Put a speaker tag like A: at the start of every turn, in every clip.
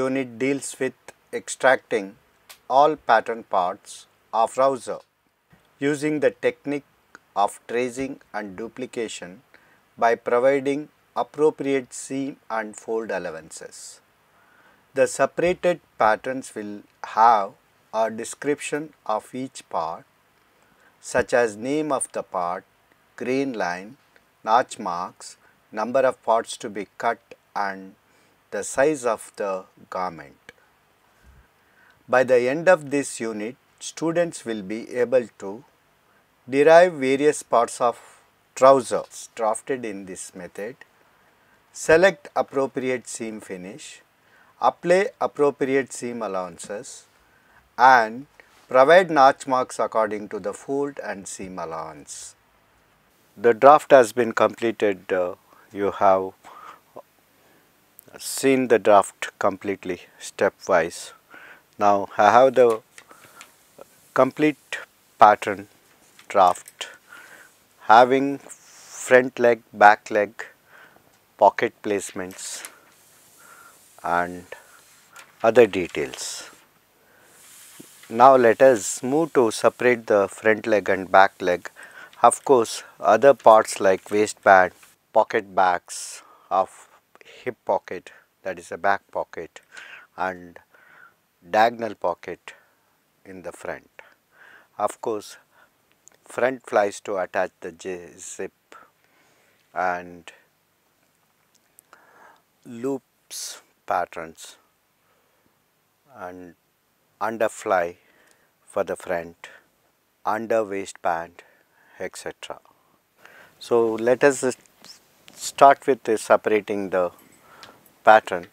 A: Unit deals with extracting all pattern parts of trouser using the technique of tracing and duplication by providing appropriate seam and fold allowances. The separated patterns will have a description of each part such as name of the part, grain line, notch marks, number of parts to be cut and the size of the garment. By the end of this unit, students will be able to derive various parts of trousers drafted in this method, select appropriate seam finish, apply appropriate seam allowances and provide notch marks according to the fold and seam allowance. The draft has been completed. Uh, you have seen the draft completely stepwise. Now I have the complete pattern draft having front leg, back leg, pocket placements and other details. Now let us move to separate the front leg and back leg. Of course other parts like waistband, pocket bags of hip pocket that is a back pocket and diagonal pocket in the front. Of course front flies to attach the zip and loops patterns and underfly for the front, under waistband etc. So let us start with separating the pattern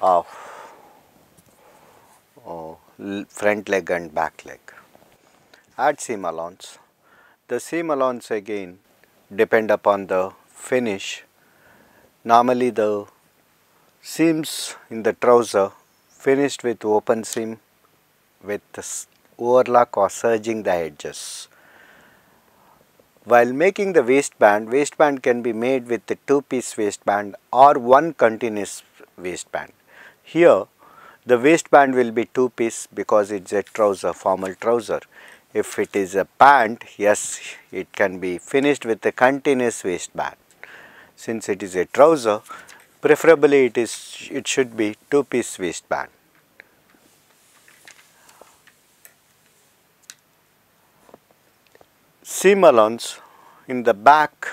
A: of uh, front leg and back leg. Add seam allowance. The seam allowance again depend upon the finish. Normally the seams in the trouser finished with open seam with overlock or serging the edges. While making the waistband, waistband can be made with the two piece waistband or one continuous waistband. Here the waistband will be two piece because it is a trouser, formal trouser. If it is a pant, yes, it can be finished with a continuous waistband. Since it is a trouser, preferably it is it should be two piece waistband. Seam allowance in the back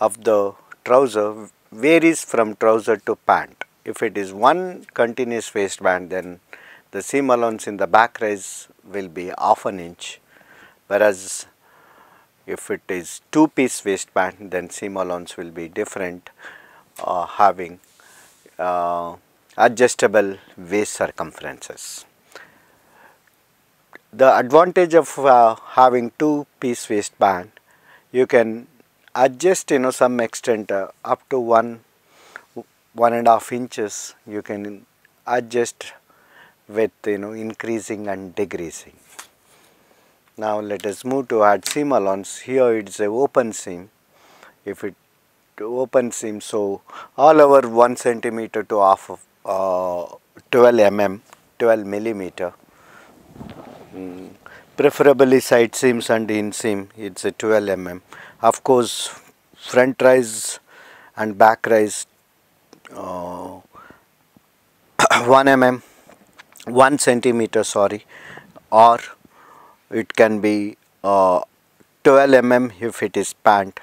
A: of the trouser varies from trouser to pant. If it is one continuous waistband then the seam allowance in the back rise will be half an inch whereas if it is two piece waistband then seam allowance will be different uh, having uh, adjustable waist circumferences the advantage of uh, having two piece waistband you can adjust you know some extent uh, up to one one and a half inches you can adjust with you know increasing and decreasing. Now let us move to add seam allowance. Here it is a open seam. If it open seam so all over 1 centimeter to half of uh, 12 mm 12 millimeter Mm, preferably side seams and inseam it's a 12 mm. Of course front rise and back rise uh, 1 mm 1 centimeter sorry or it can be uh, 12 mm if it is pant.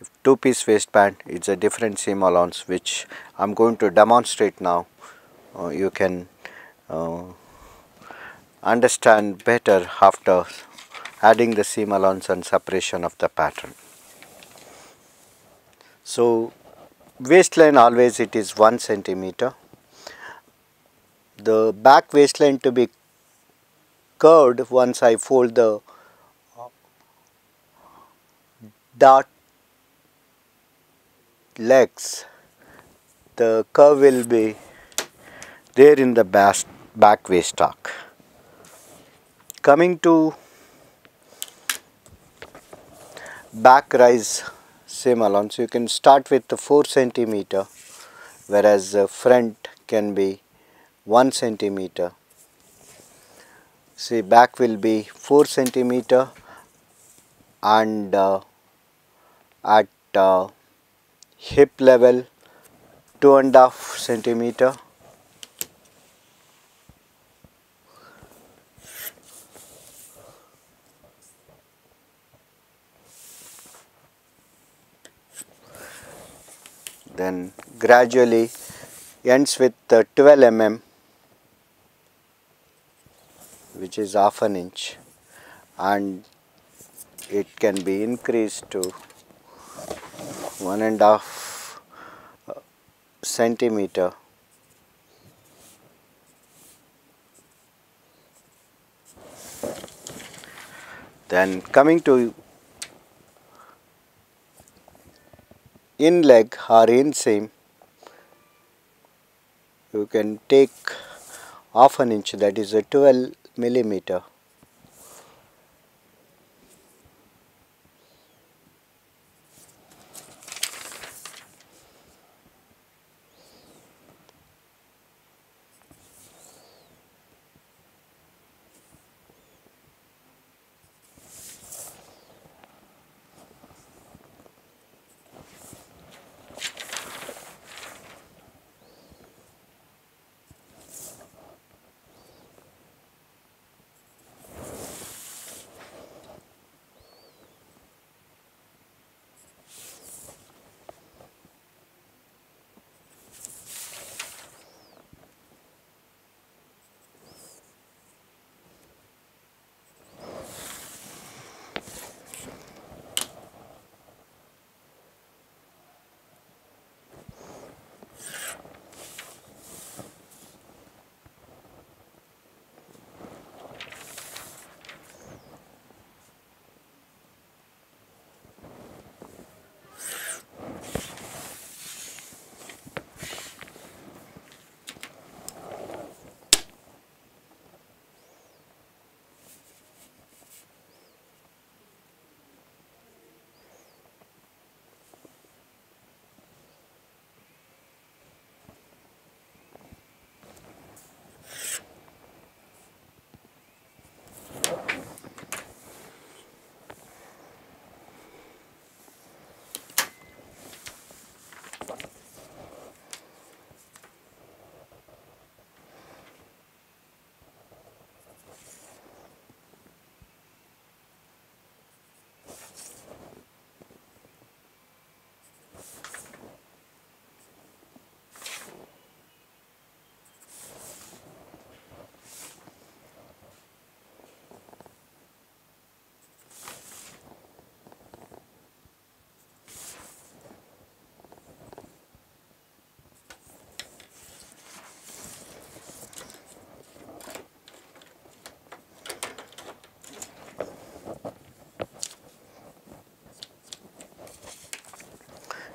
A: If two piece waistband it's a different seam allowance which I'm going to demonstrate now. Uh, you can uh, understand better after adding the seam allowance and separation of the pattern. So waistline always it is 1 centimeter. The back waistline to be curved once I fold the dart legs the curve will be there in the back waist stock. Coming to back rise seam allowance, you can start with the 4 centimeter whereas the front can be 1 centimeter. See back will be 4 centimeter and uh, at uh, hip level two and a half centimeter then gradually ends with uh, 12 mm which is half an inch and it can be increased to one and a half uh, centimeter. Then coming to in leg or inseam you can take half an inch that is a 12 millimeter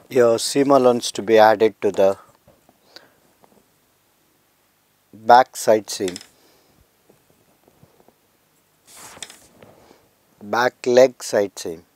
A: your seam allowance to be added to the back side seam. Back leg side seam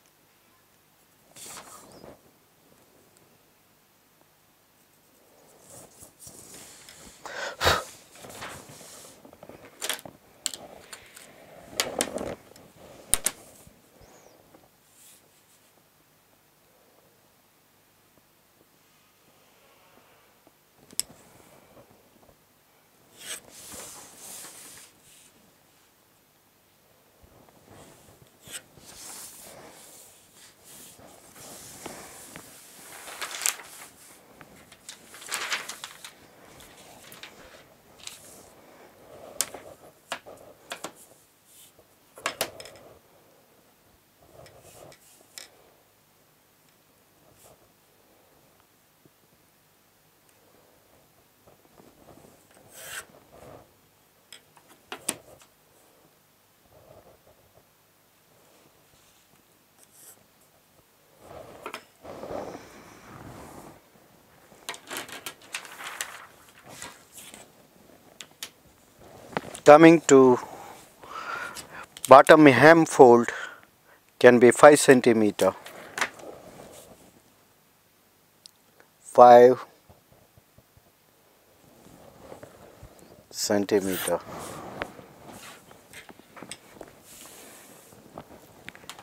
A: coming to bottom hem fold can be 5 centimeter. 5 centimeter.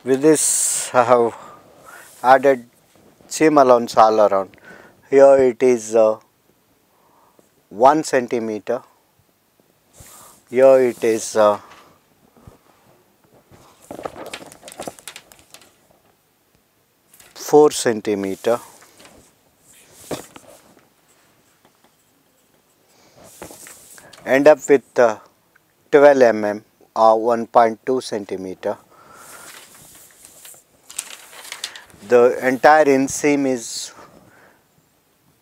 A: With this I have added seam allowance all around. Here it is uh, 1 centimeter here it is uh, four centimeter. End up with uh, 12 mm or 1.2 centimeter. The entire inseam is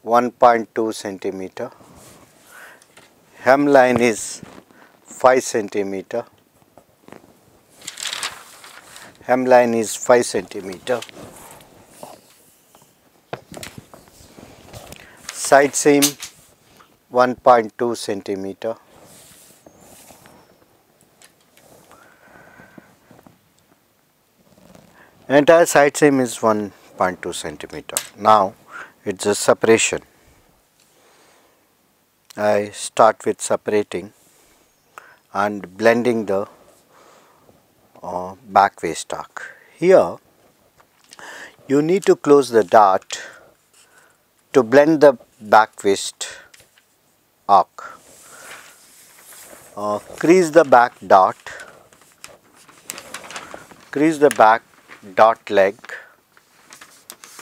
A: 1.2 centimeter. Hemline is 5 centimeter. Hemline is 5 centimeter. Side seam 1.2 centimeter. Entire side seam is 1.2 centimeter. Now it's a separation. I start with separating and blending the uh, back waist arc here you need to close the dart to blend the back waist arc. Uh, crease the back dart crease the back dart leg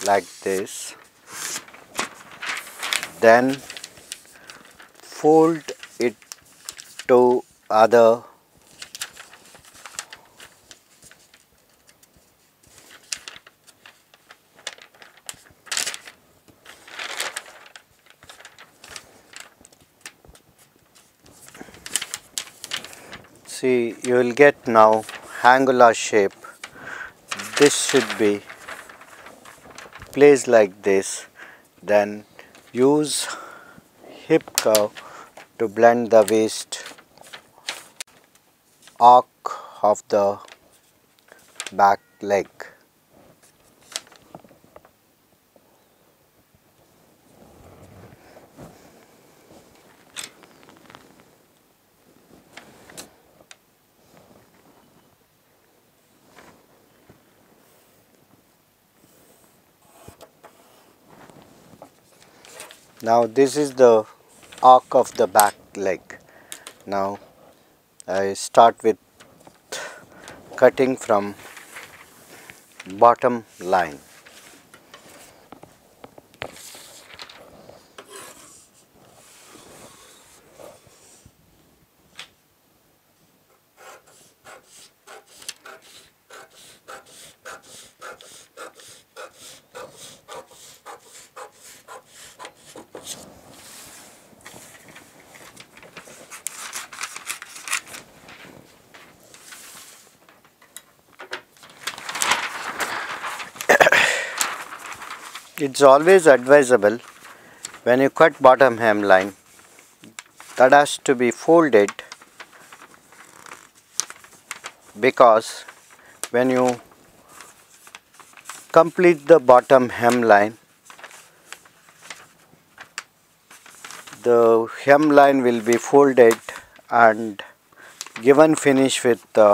A: like this. Then fold it to other see you will get now angular shape. This should be placed like this. Then use hip curve to blend the waist arc of the back leg. Now this is the arc of the back leg. Now I start with cutting from bottom line it's always advisable when you cut bottom hemline that has to be folded because when you complete the bottom hemline the hemline will be folded and given finish with the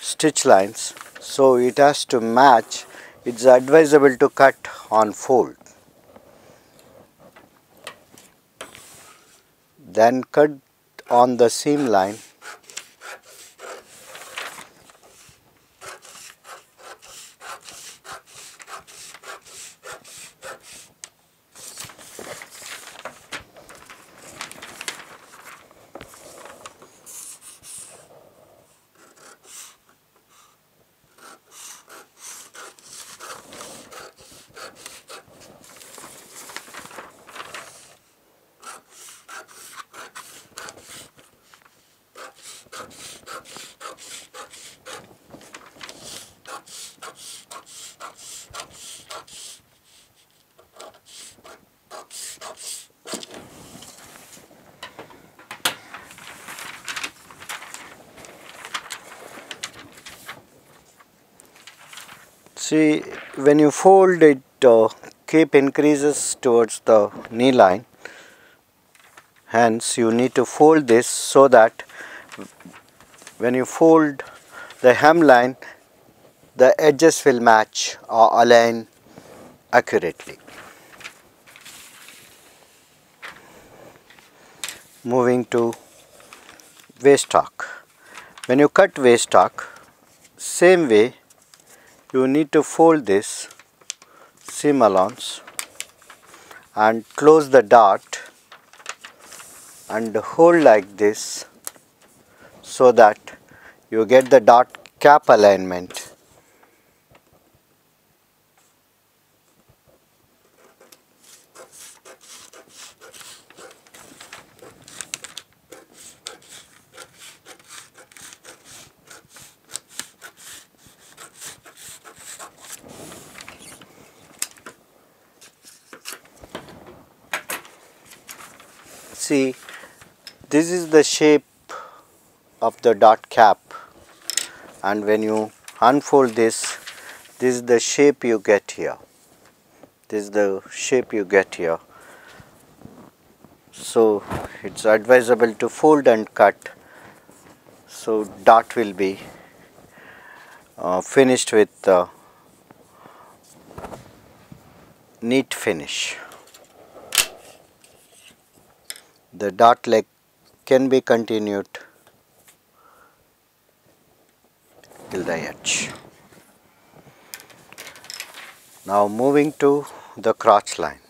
A: stitch lines. So it has to match it's advisable to cut on fold. Then cut on the seam line see when you fold it uh, keep increases towards the knee line hence you need to fold this so that when you fold the hemline the edges will match or align accurately. Moving to waistcock. When you cut waistcock, same way you need to fold this seam allowance and close the dart and hold like this so that you get the dart cap alignment see this is the shape of the dart cap. And when you unfold this this is the shape you get here. This is the shape you get here. So it's advisable to fold and cut. So dot will be uh, finished with uh, neat finish. The dart leg can be continued till the edge. Now moving to the crotch line.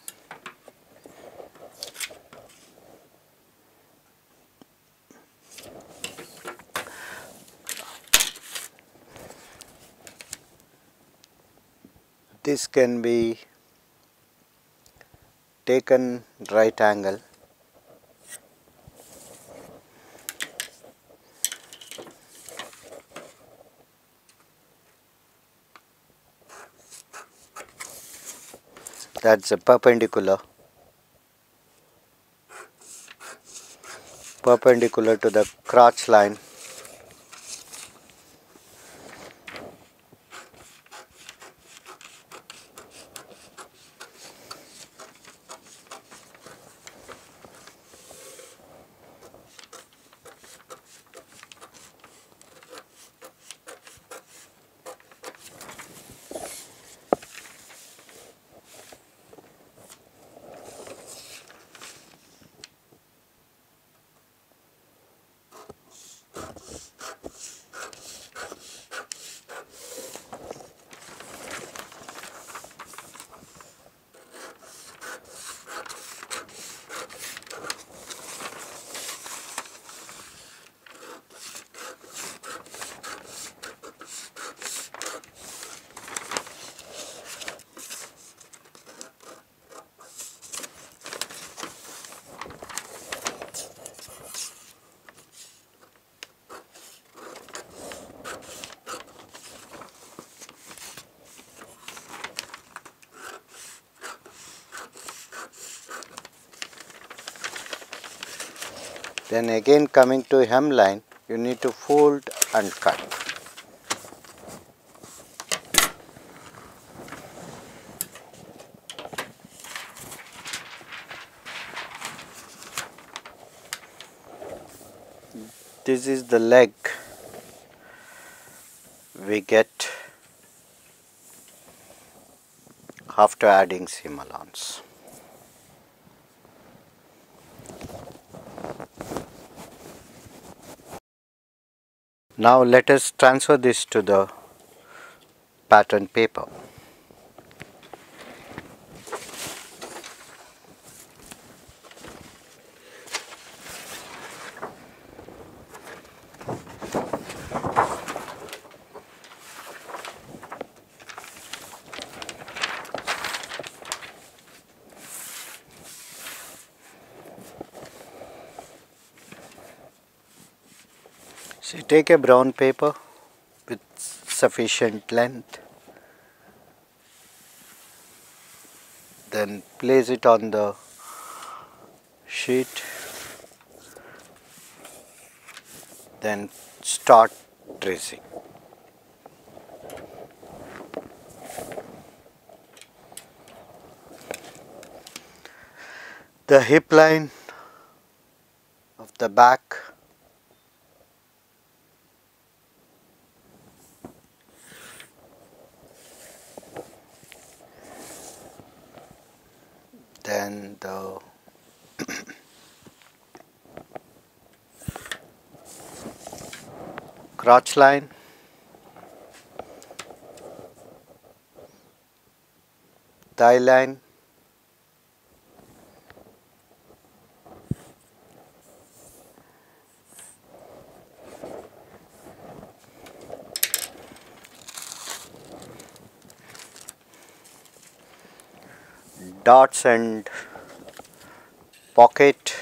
A: This can be taken right angle that's a perpendicular. Perpendicular to the crotch line again coming to hemline, you need to fold and cut. This is the leg we get after adding seam allowance. Now let us transfer this to the pattern paper. So take a brown paper with sufficient length then place it on the sheet then start tracing. The hip line of the back then the crotch line. Thigh line. Dots and pocket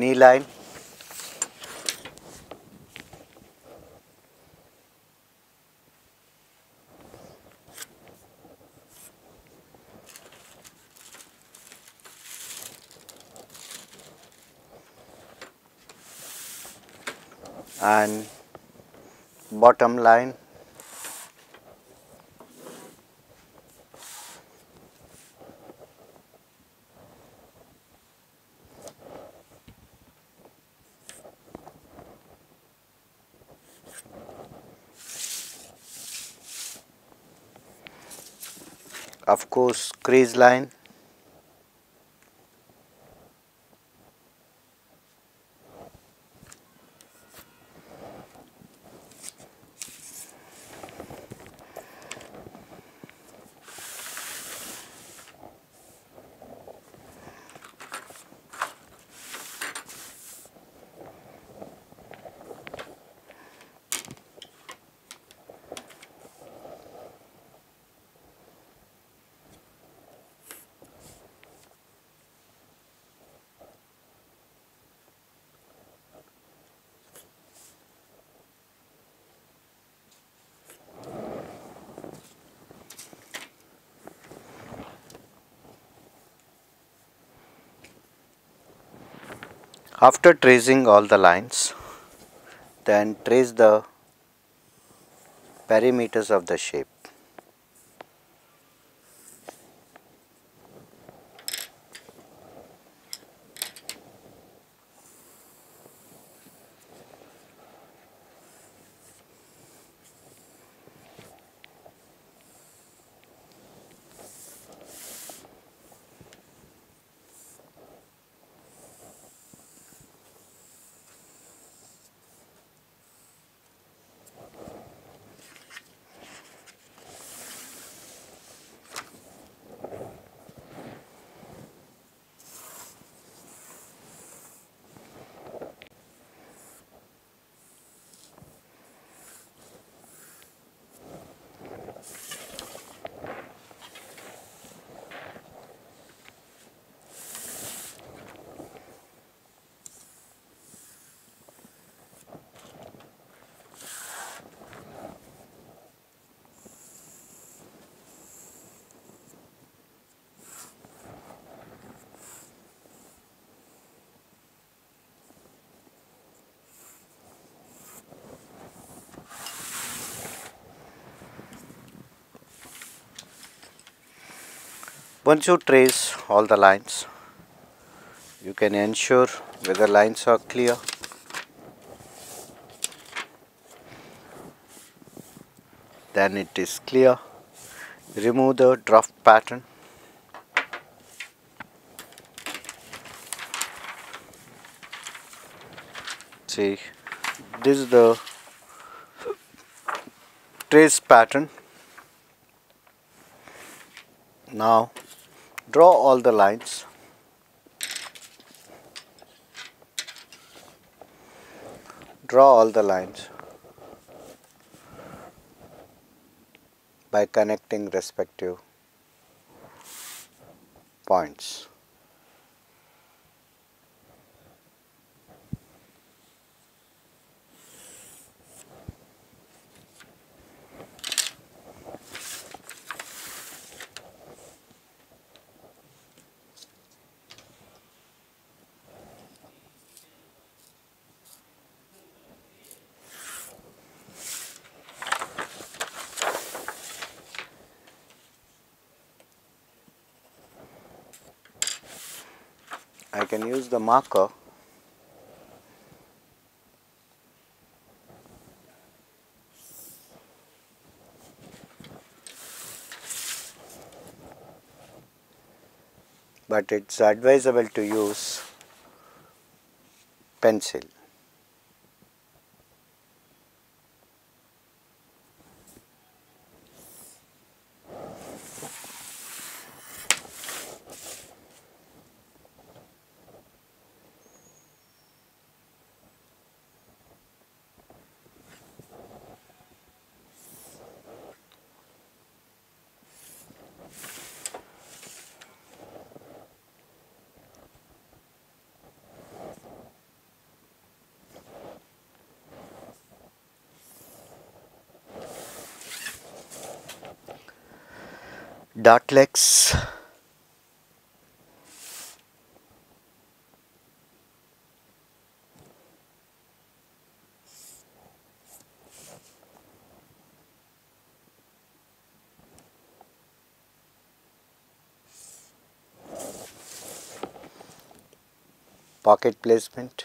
A: knee line and bottom line of course crease line After tracing all the lines, then trace the perimeters of the shape. Once you trace all the lines, you can ensure whether lines are clear. Then it is clear. Remove the draft pattern. See, this is the trace pattern. Now draw all the lines draw all the lines by connecting respective points. I can use the marker but it's advisable to use pencil. Dotlex pocket placement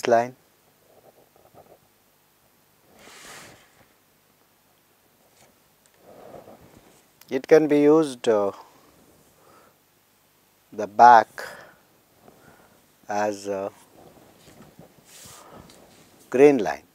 A: crease line? It can be used uh, the back as a grain line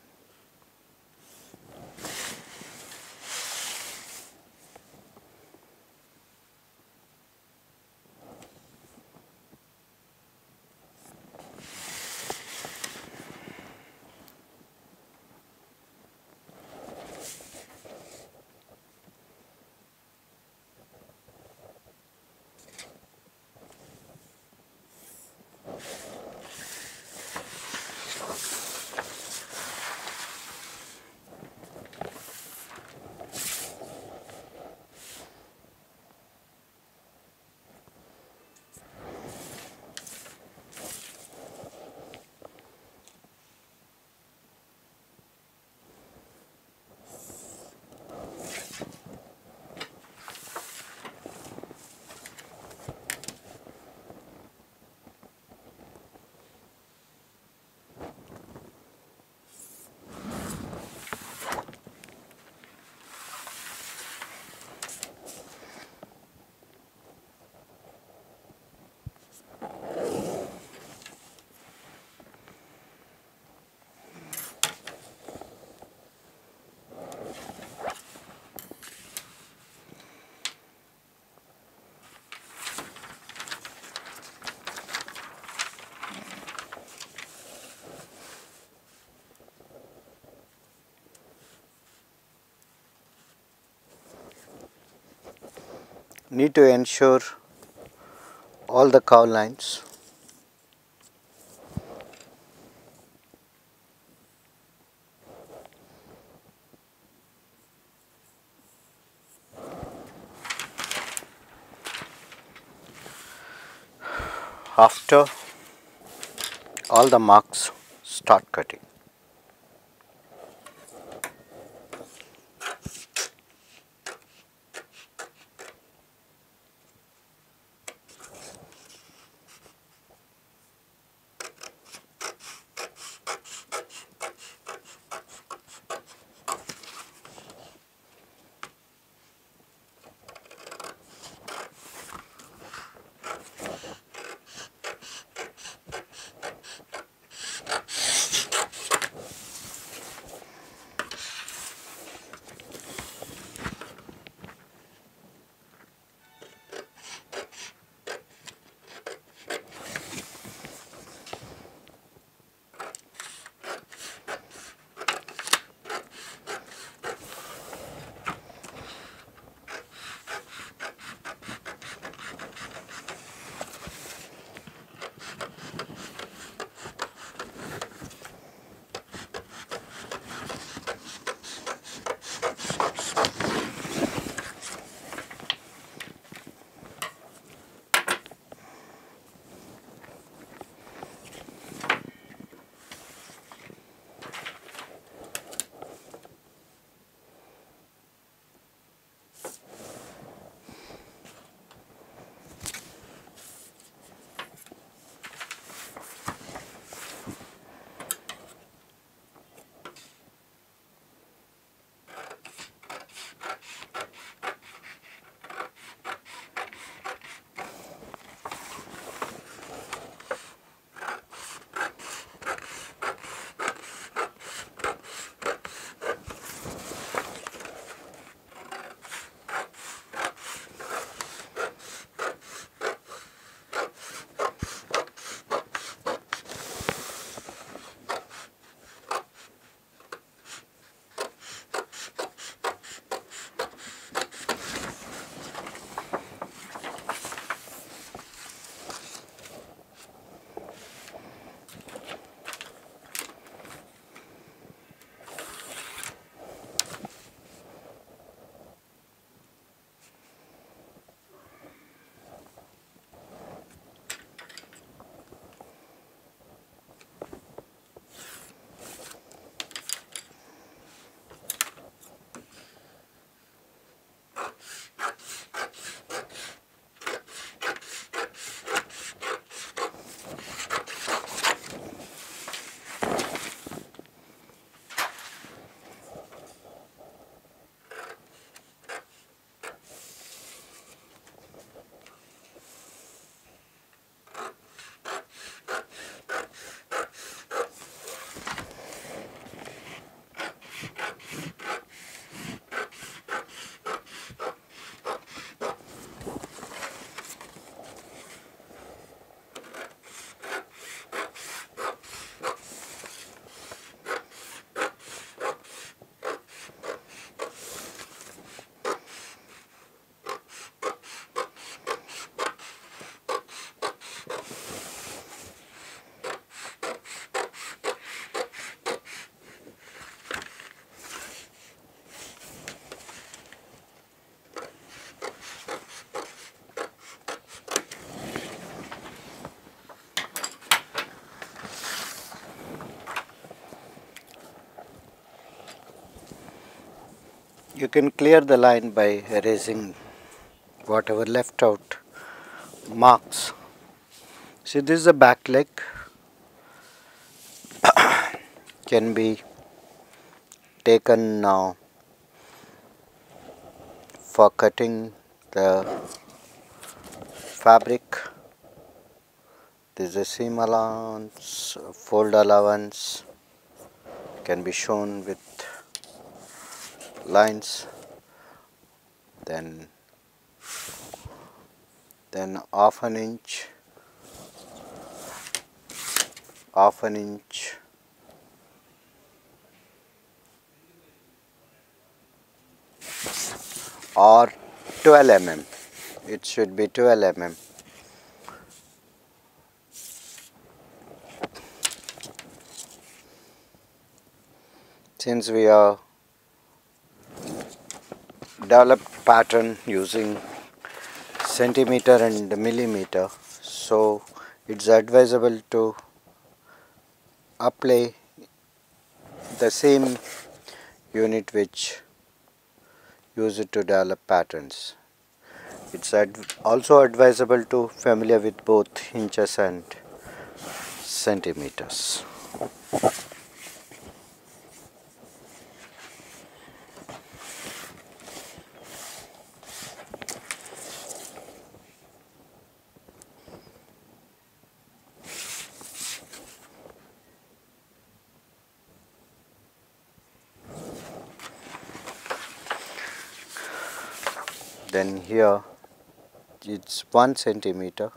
A: need to ensure all the cow lines after all the marks start cutting. You can clear the line by erasing whatever left out marks. See this is the back leg. Can be taken now for cutting the fabric. This is a seam allowance fold allowance. Can be shown with lines then then half an inch half an inch or 12 mm. It should be 12 mm. Since we are developed pattern using centimeter and millimeter so it's advisable to apply the same unit which use it to develop patterns. It's ad also advisable to familiar with both inches and centimeters. Here it's 1 centimeter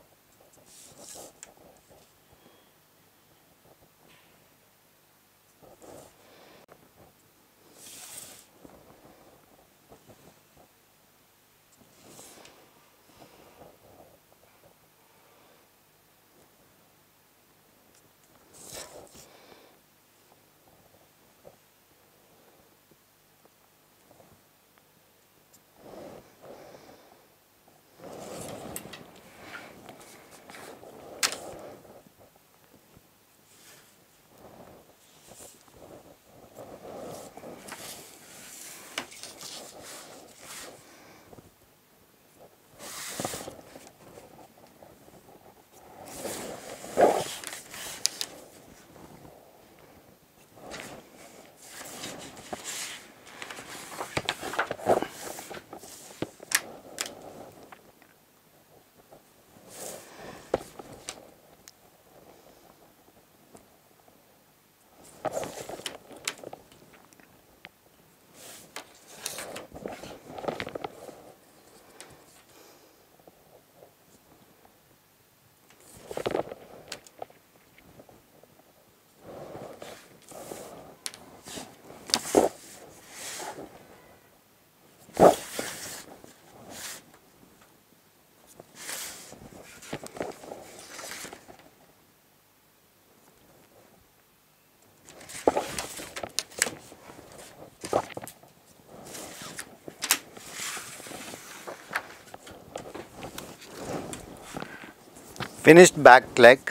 A: finished back leg.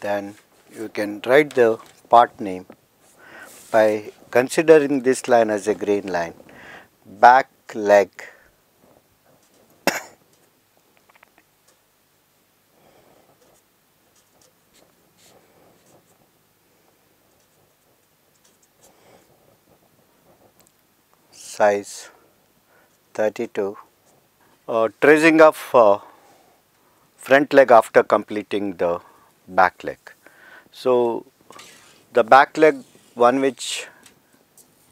A: Then you can write the part name by considering this line as a green line. Back leg size 32 uh, tracing of uh, front leg after completing the back leg. So the back leg one which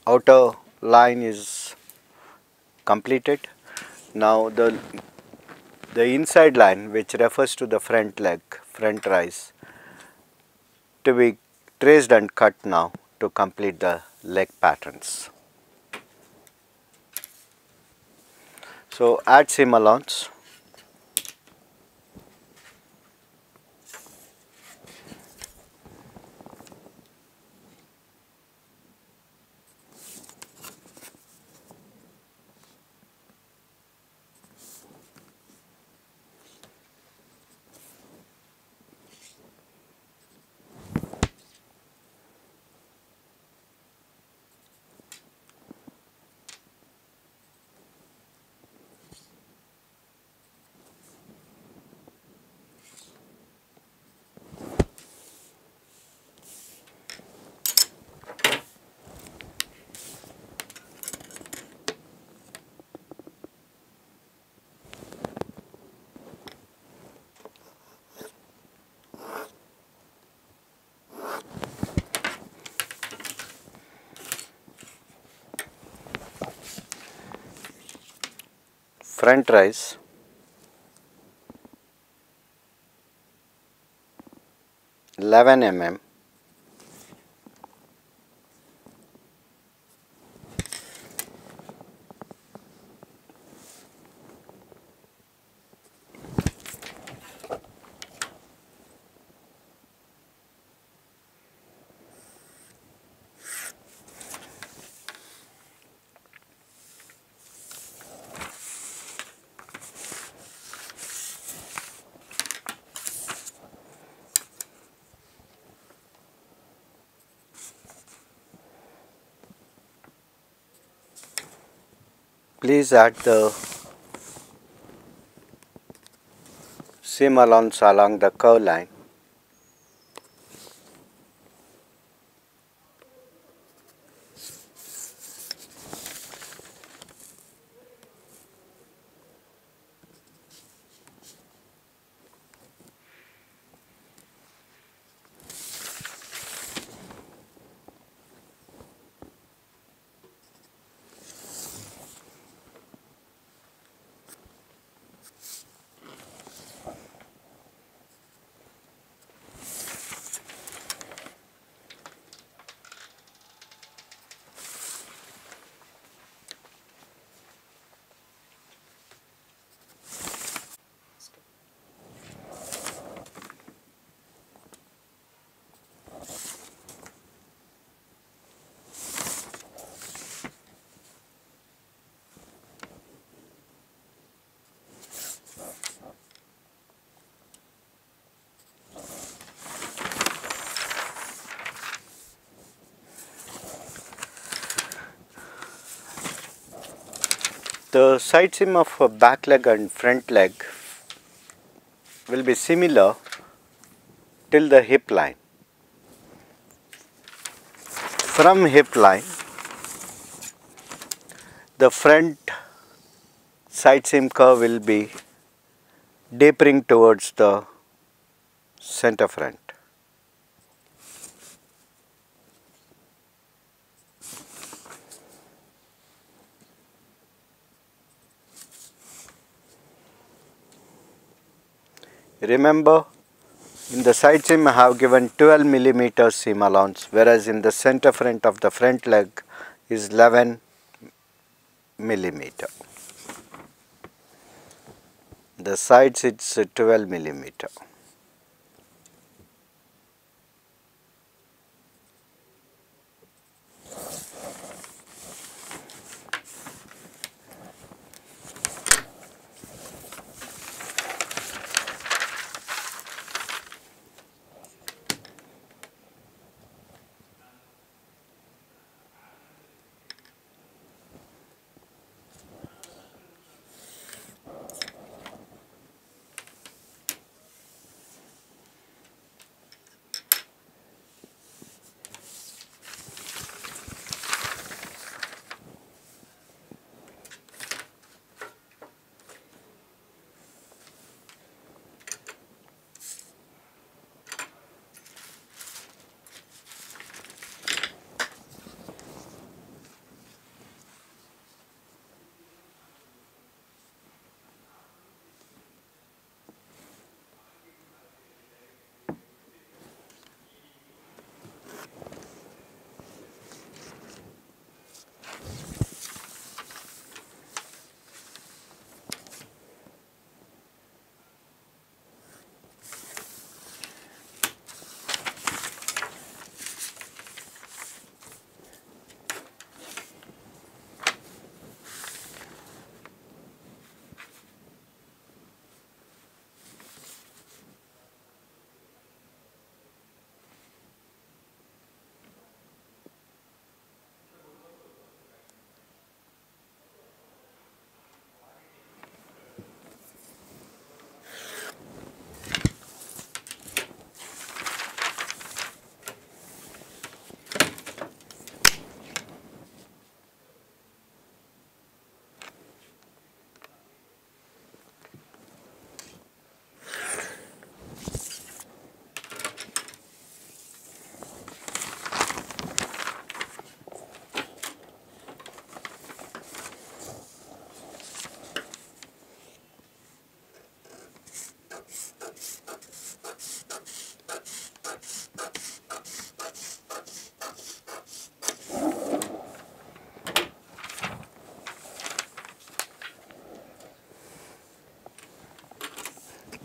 A: outer line is completed. Now the the inside line which refers to the front leg front rise to be traced and cut now to complete the leg patterns So add seam allowance. Front rise eleven mm please add the seam allowance along the curve line The side seam of a back leg and front leg will be similar till the hip line. From hip line, the front side seam curve will be tapering towards the center front. Remember in the side seam I have given 12 millimeter seam allowance whereas in the center front of the front leg is 11 millimeter. The sides it's 12 millimeter.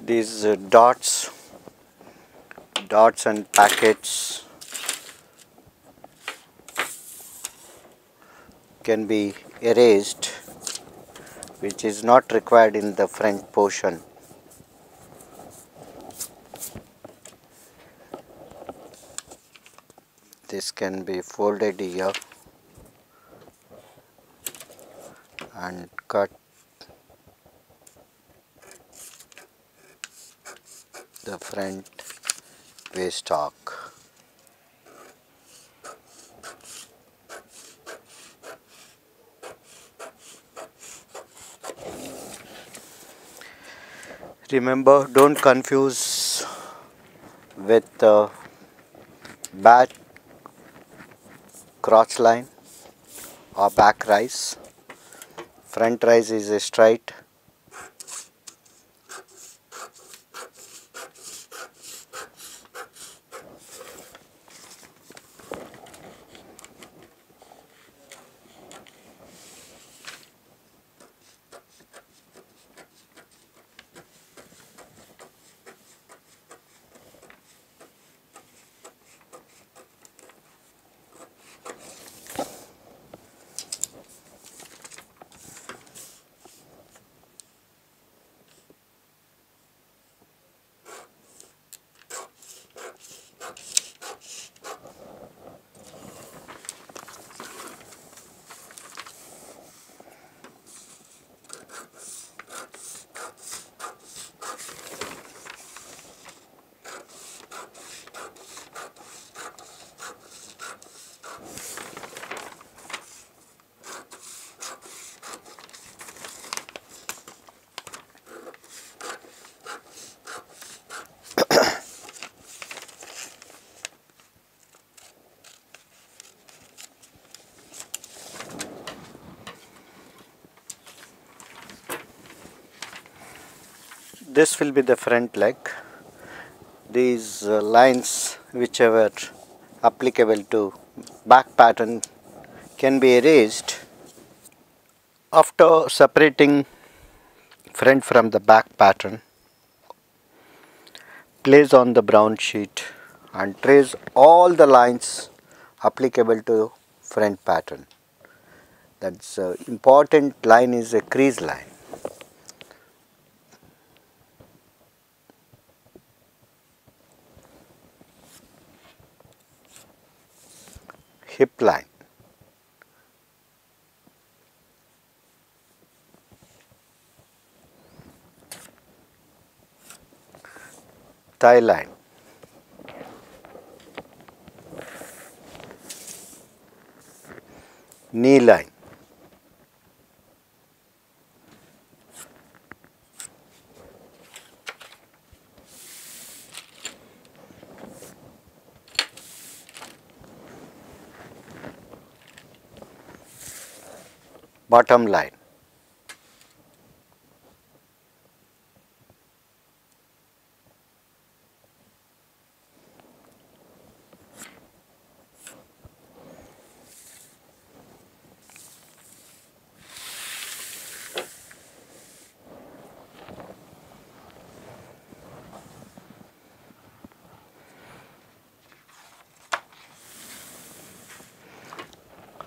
A: These uh, dots dots and packets can be erased which is not required in the front portion. This can be folded here and cut front waist arc. Remember don't confuse with the back crotch line or back rise. Front rise is a straight this will be the front leg. These uh, lines whichever applicable to back pattern can be erased. After separating front from the back pattern place on the brown sheet and trace all the lines applicable to front pattern. That's uh, important line is a crease line hip line. Thigh line. Knee line. Bottom line.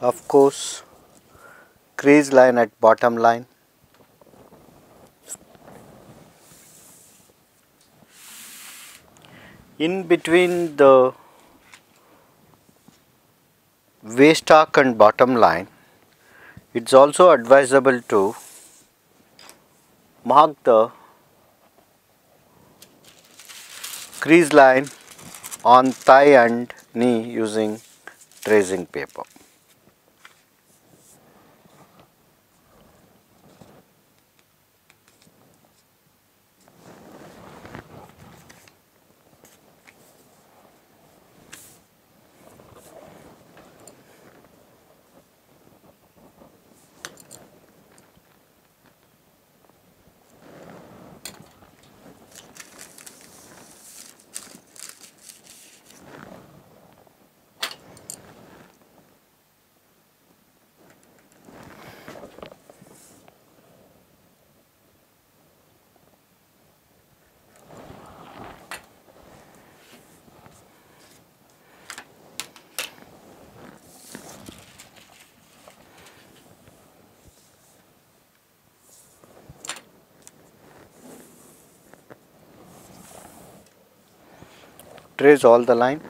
A: Of course, crease line at bottom line. In between the waist arc and bottom line, it's also advisable to mark the crease line on thigh and knee using tracing paper. Trace all the line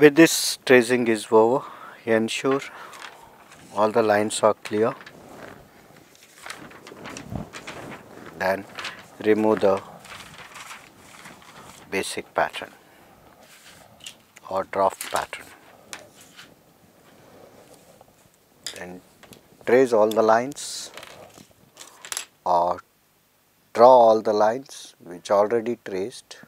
A: with this tracing is over ensure all the lines are clear. Then remove the basic pattern or draft pattern. Then trace all the lines or draw all the lines which already traced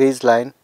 A: crease line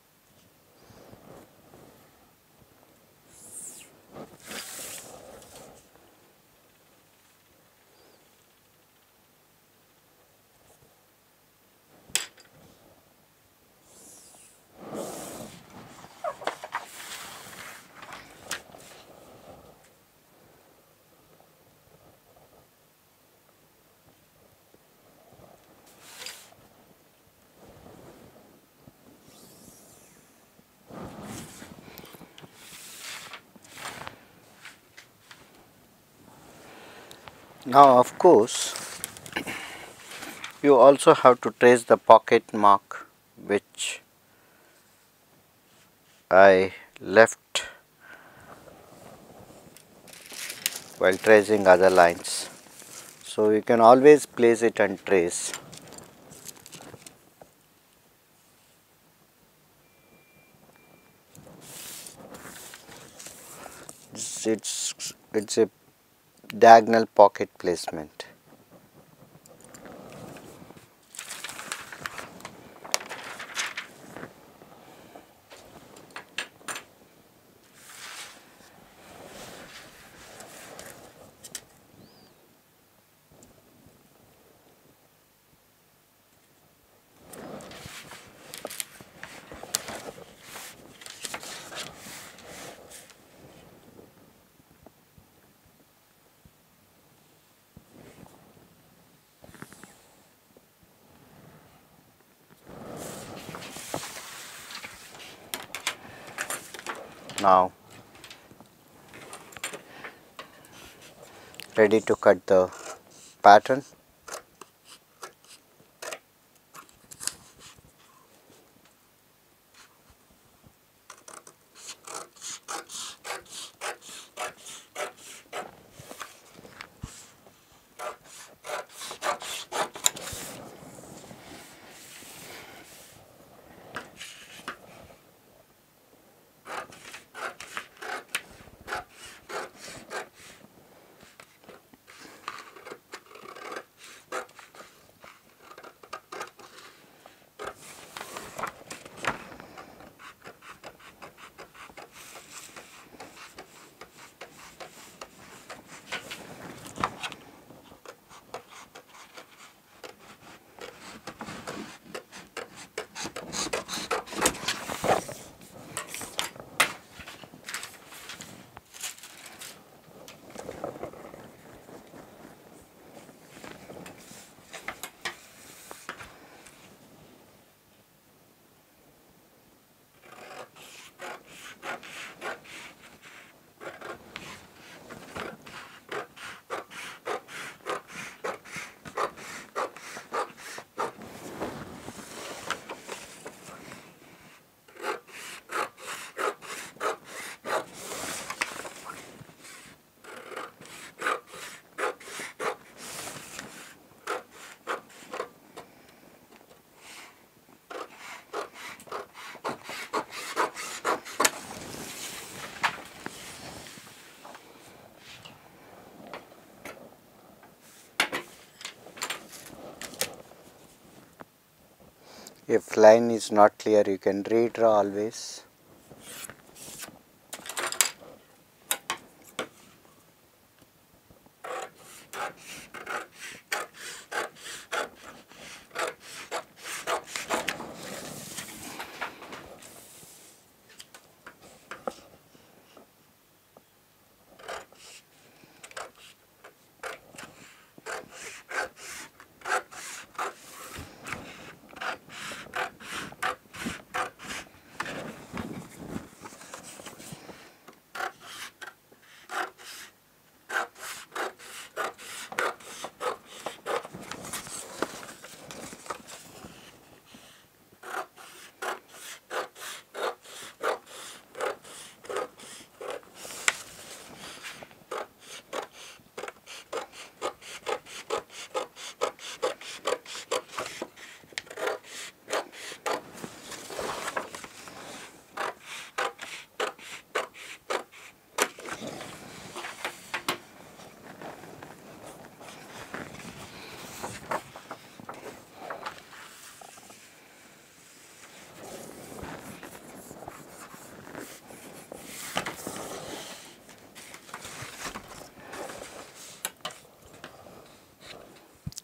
A: Now of course you also have to trace the pocket mark which I left while tracing other lines. So you can always place it and trace. It's, it's, a diagonal pocket placement. now ready to cut the pattern line is not clear. You can redraw always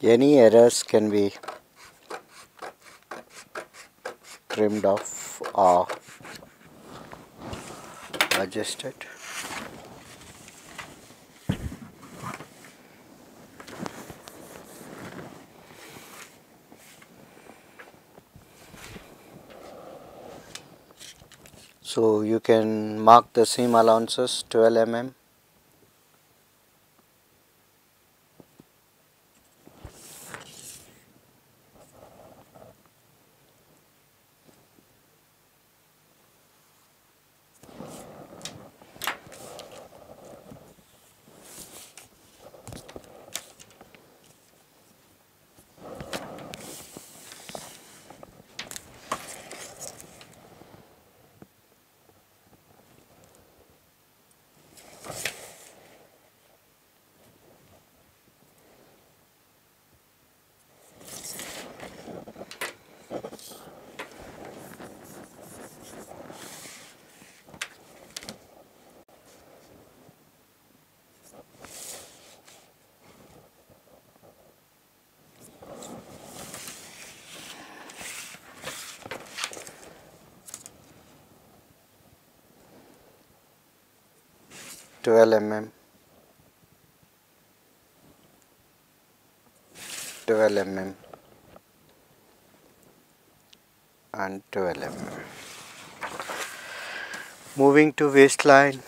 A: any errors can be trimmed off or adjusted. So you can mark the seam allowances 12 mm twelve mm twelve mm and twelve mm moving to waistline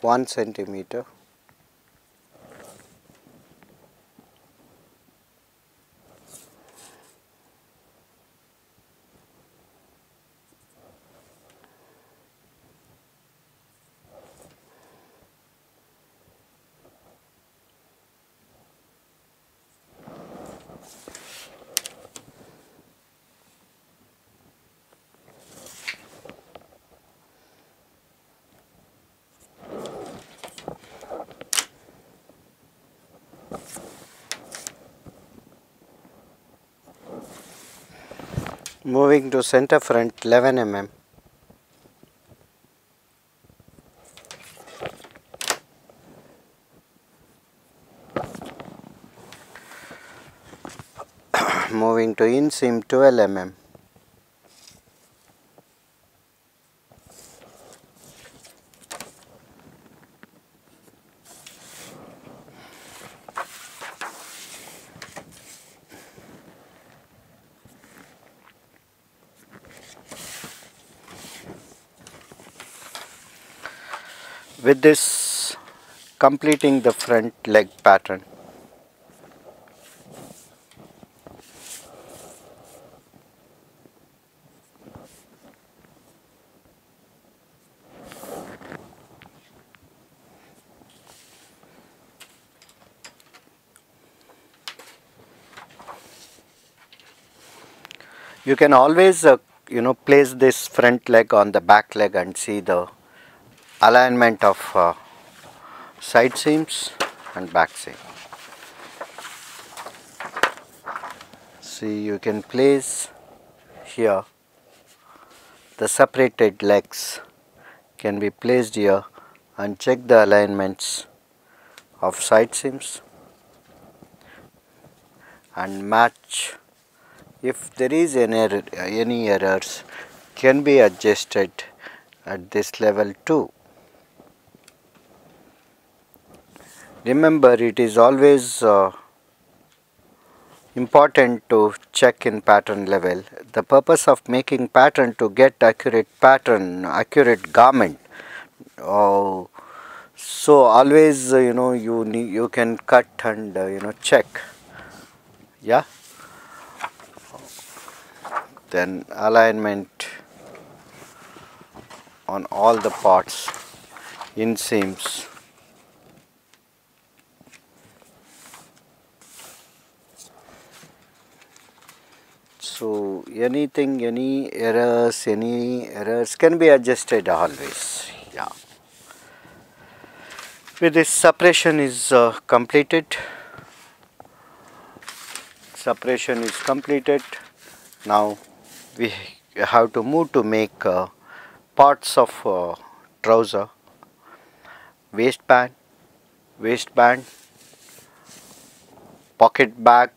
A: one centimeter moving to center front 11 mm moving to inseam 12 mm this completing the front leg pattern. You can always uh, you know place this front leg on the back leg and see the alignment of uh, side seams and back seam. see you can place here the separated legs can be placed here and check the alignments of side seams and match if there is any, error, any errors can be adjusted at this level too remember it is always uh, important to check in pattern level. The purpose of making pattern to get accurate pattern, accurate garment. Uh, so always uh, you know you need, you can cut and uh, you know check. Yeah. Then alignment on all the parts inseams so anything any errors any errors can be adjusted always. Yeah. With this separation is uh, completed. Separation is completed. Now we have to move to make uh, parts of uh, trouser. Waistband waistband pocket bag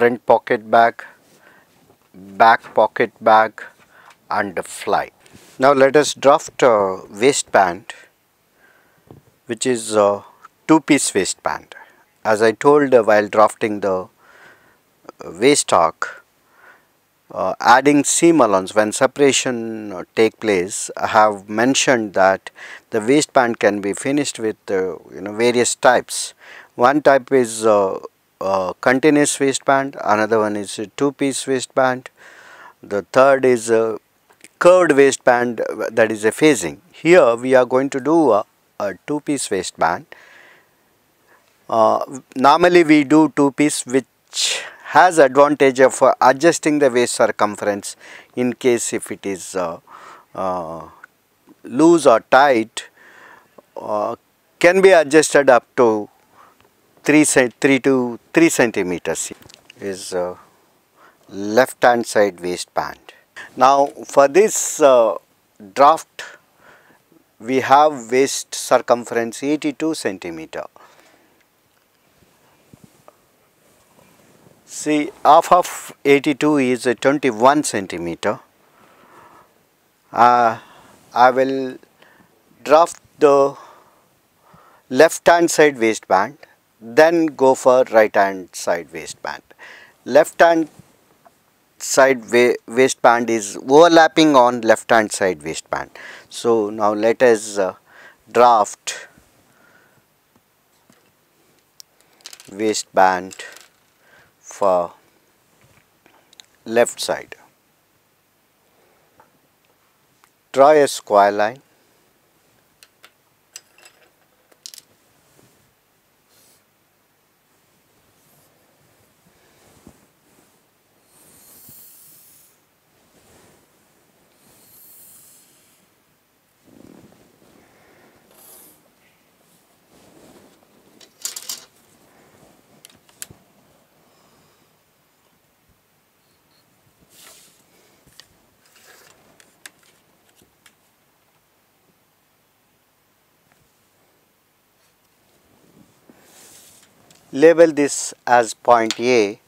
A: front pocket bag, back pocket bag and fly. Now let us draft a waistband which is a two piece waistband. As I told uh, while drafting the waist arc, uh, adding seam allowance when separation uh, take place I have mentioned that the waistband can be finished with uh, you know various types. One type is continuous waistband, another one is a two piece waistband, the third is a curved waistband that is a facing. Here we are going to do a, a two piece waistband. Uh, normally we do two piece which has advantage of uh, adjusting the waist circumference in case if it is uh, uh, loose or tight uh, can be adjusted up to 3, 3 to 3 centimeters is uh, left hand side waistband. Now for this uh, draft we have waist circumference 82 centimeter. See half of 82 is 21 centimeter. Uh, I will draft the left hand side waistband then go for right hand side waistband. Left hand side wa waistband is overlapping on left hand side waistband. So now let us uh, draft waistband for left side. Draw a square line label this as point A,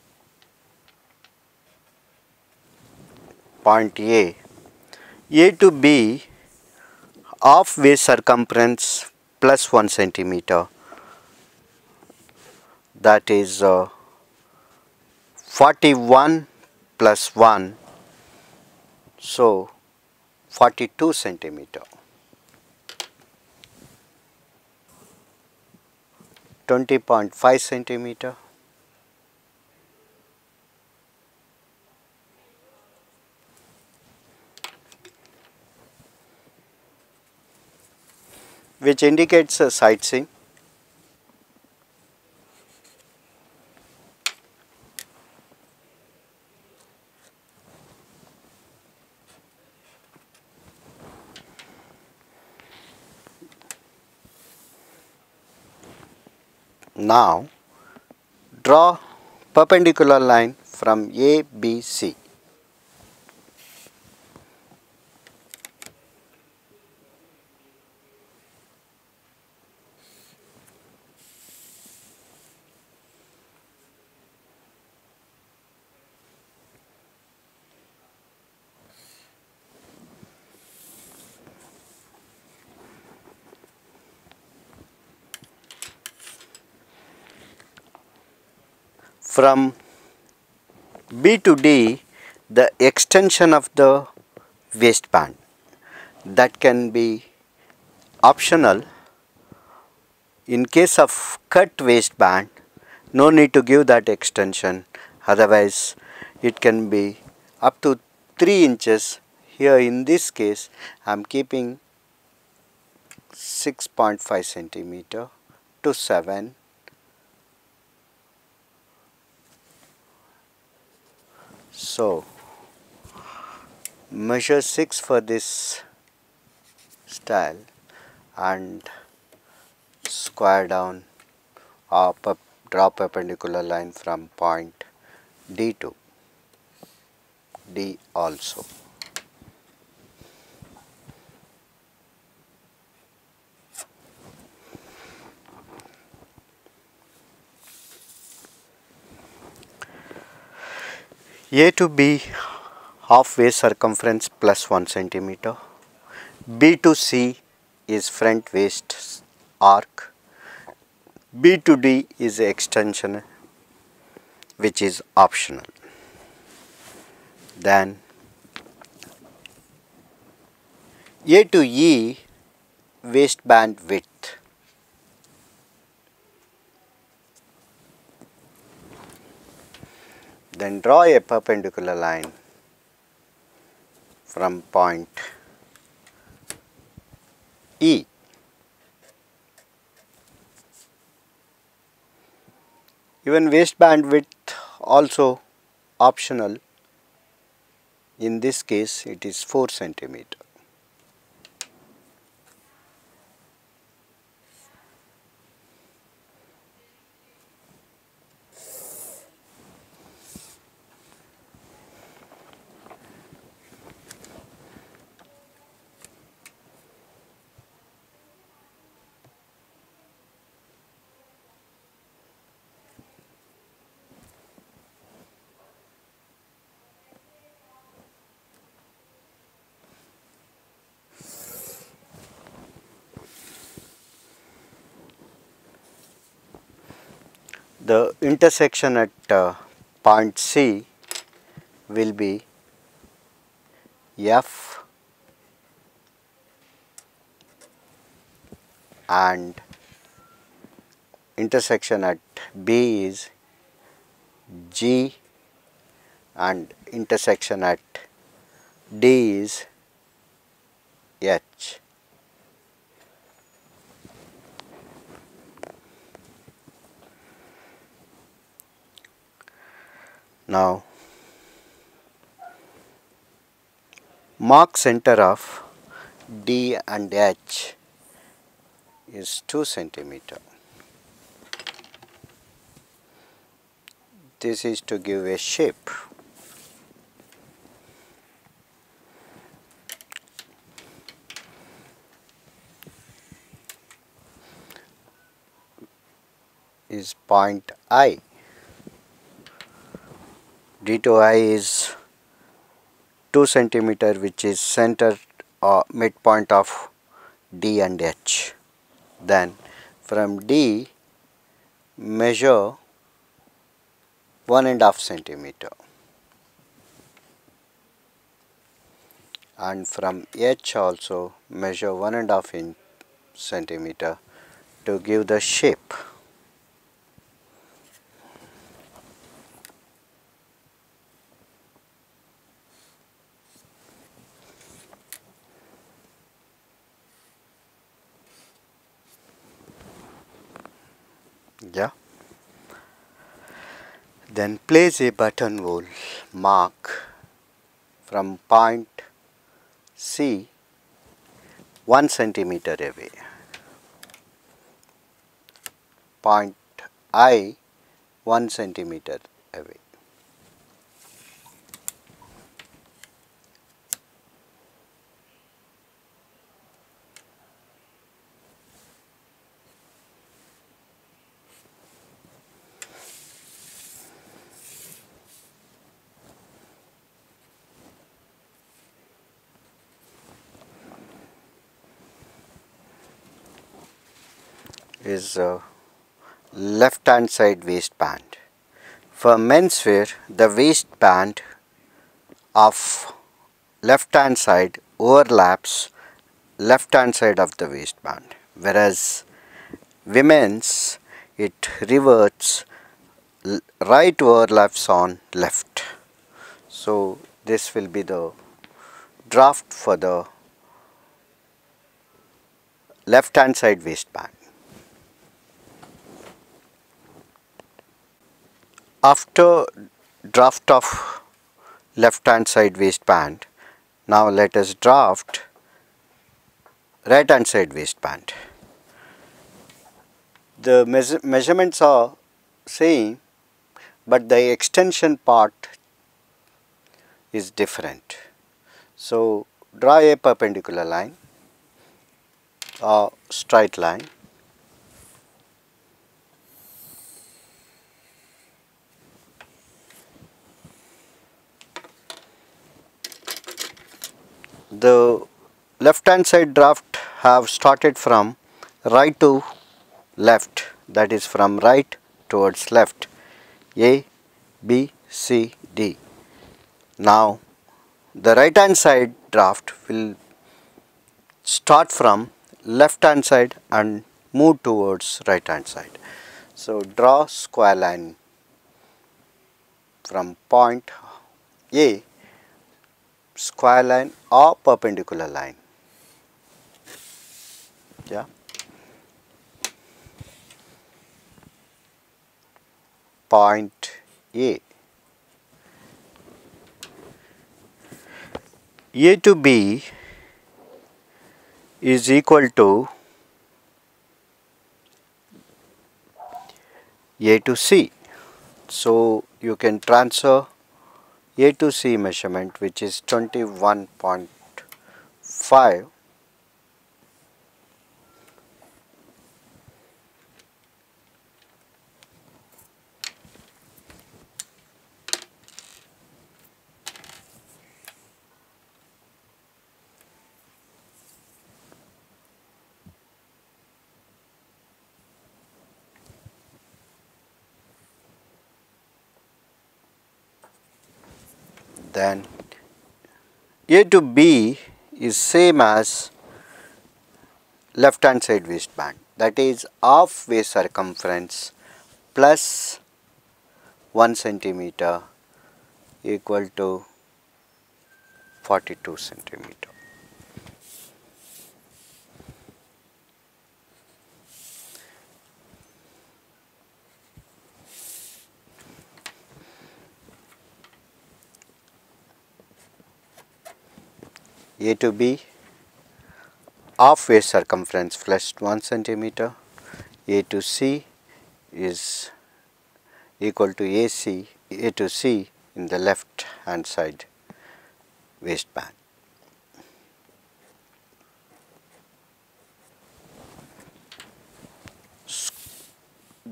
A: point A, A to B half waist circumference plus 1 centimeter. That is uh, 41 plus 1 so 42 centimeter. 20.5 centimeter. which indicates a side Now draw perpendicular line from A, From B to D, the extension of the waistband that can be optional. In case of cut waistband, no need to give that extension. Otherwise it can be up to 3 inches. Here in this case I am keeping 6.5 centimeter to 7 so measure 6 for this style and square down or draw perpendicular line from point D to D also. A to B halfway circumference plus 1 centimeter. B to C is front waist arc. B to D is extension which is optional. Then A to E waistband width. Then draw a perpendicular line from point E. Even waistband width also optional. In this case it is 4 centimeter. The intersection at uh, point C will be F and intersection at B is G and intersection at D is H. Now, mark center of D and H is 2 centimeter. This is to give a shape. is point I. D to I is 2 centimeter which is center or midpoint of D and H. Then from D measure one and half centimeter and from H also measure one and half inch centimeter to give the shape. yeah then place a button buttonhole mark from point C 1 centimeter away point I 1 centimeter away. Is uh, left hand side waistband. For menswear, the waistband of left hand side overlaps left hand side of the waistband whereas women's it reverts right overlaps on left. So this will be the draft for the left hand side waistband. After draft of left hand side waistband, now let us draft right hand side waistband. The measure measurements are same but the extension part is different. So, draw a perpendicular line or straight line the left hand side draft have started from right to left that is from right towards left A, B, C, D. Now the right hand side draft will start from left hand side and move towards right hand side. So draw square line from point A square line or perpendicular line. Yeah. Point A. A to B is equal to A to C. So, you can transfer a to C measurement which is 21.5 then A to B is same as left hand side waistband that is half waist circumference plus 1 centimeter equal to 42 centimeter. A to B half waist circumference plus 1 centimeter A to C is equal to AC A to C in the left hand side waistband.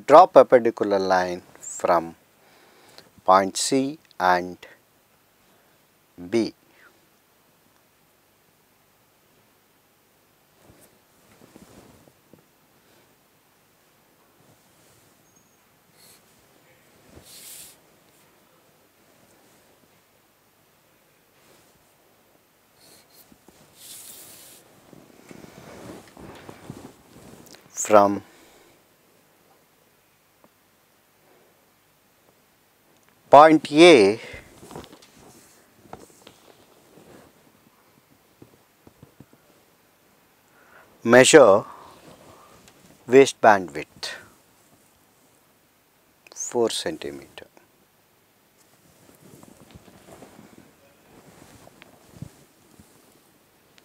A: Draw perpendicular line from point C and B. from point A measure waistband width 4 centimeter.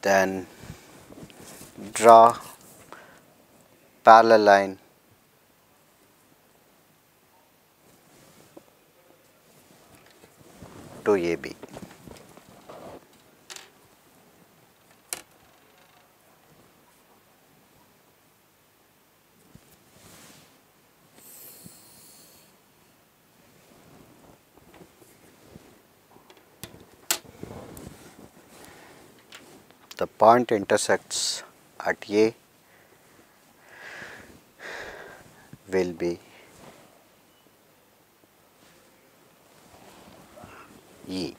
A: Then draw parallel line to AB. the point intersects at A will be E.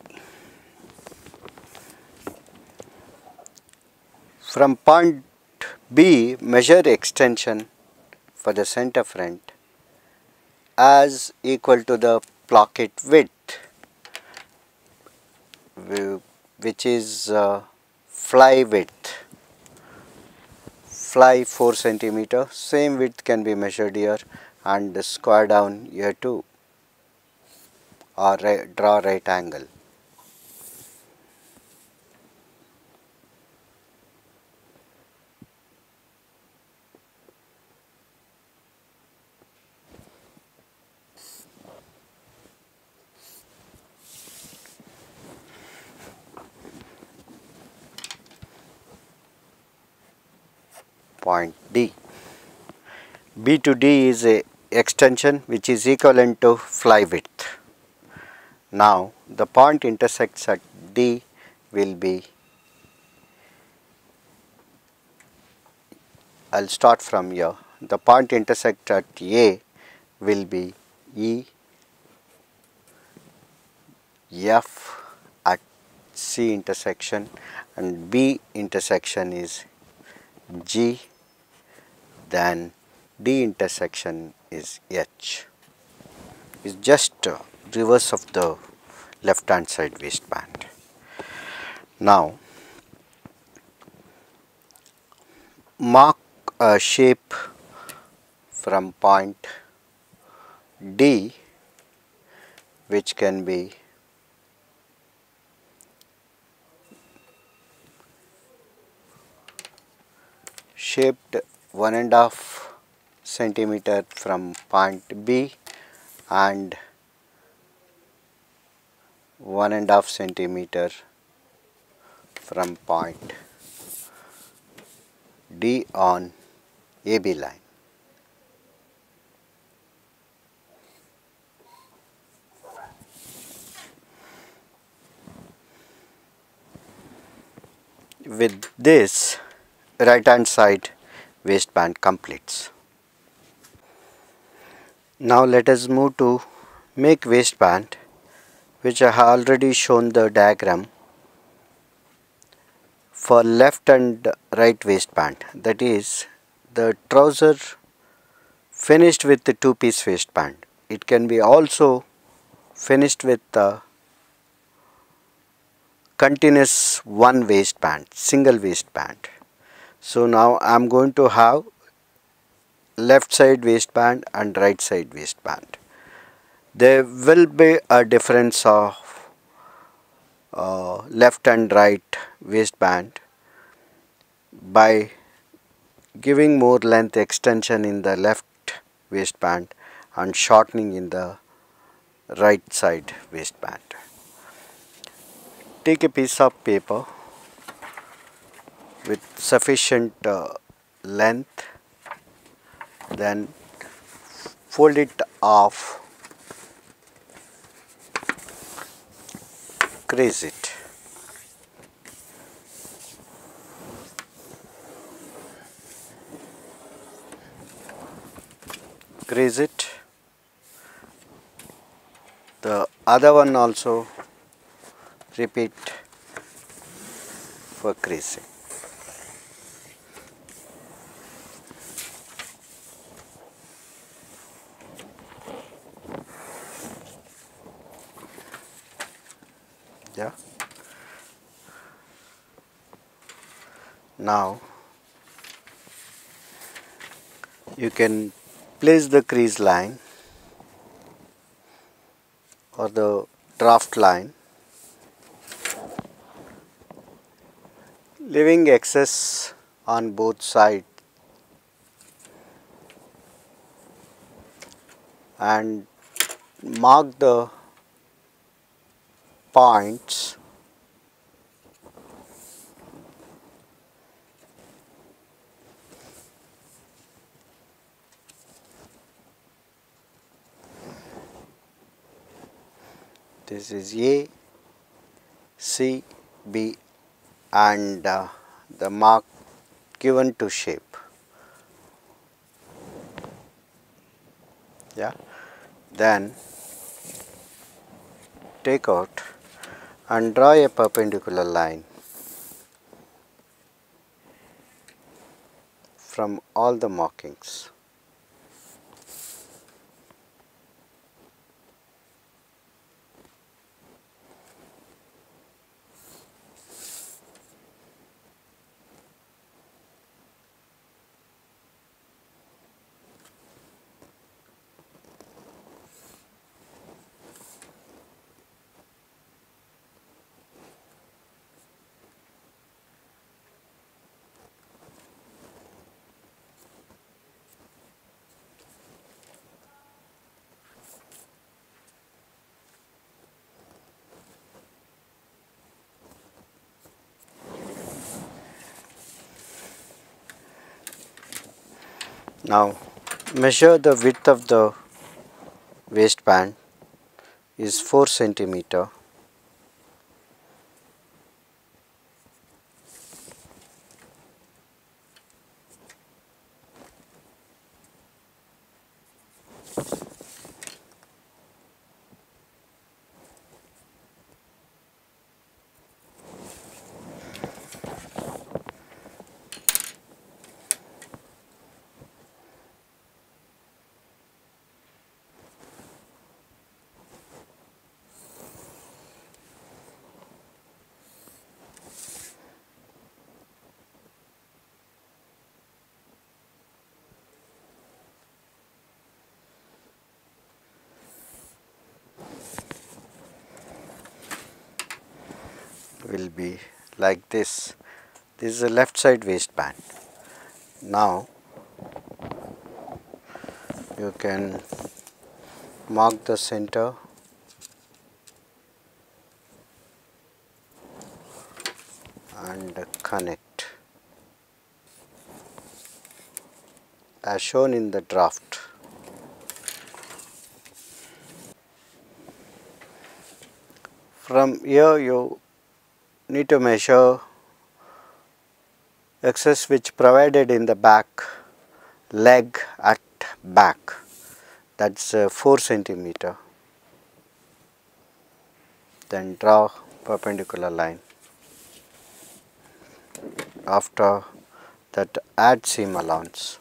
A: From point B measure extension for the center front as equal to the placket width which is uh, fly width fly 4 centimeter. Same width can be measured here. And square down here too or draw right angle point D. B to D is a extension which is equivalent to fly width. Now the point intersects at D will be I will start from here. The point intersect at A will be E F at C intersection and B intersection is G then D intersection is H is just reverse of the left hand side waistband. Now mark a shape from point D which can be shaped one and a half centimeter from point B and one and a half centimeter from point D on AB line. With this right hand side waistband completes. Now let us move to make waistband which I have already shown the diagram for left and right waistband that is the trouser finished with the two piece waistband. It can be also finished with the continuous one waistband, single waistband. So now I am going to have left side waistband and right side waistband. There will be a difference of uh, left and right waistband by giving more length extension in the left waistband and shortening in the right side waistband. Take a piece of paper with sufficient uh, length then fold it off. Crease it. Crease it. The other one also repeat for creasing yeah. Now you can place the crease line or the draft line leaving excess on both sides and mark the points this is A, C, B and uh, the mark given to shape. Yeah. Then take out and draw a perpendicular line from all the markings. Now measure the width of the waistband is 4 centimeter will be like this. This is a left side waistband. Now you can mark the center and connect as shown in the draft. From here you need to measure excess which provided in the back leg at back. That's uh, 4 centimeter. Then draw perpendicular line. After that add seam allowance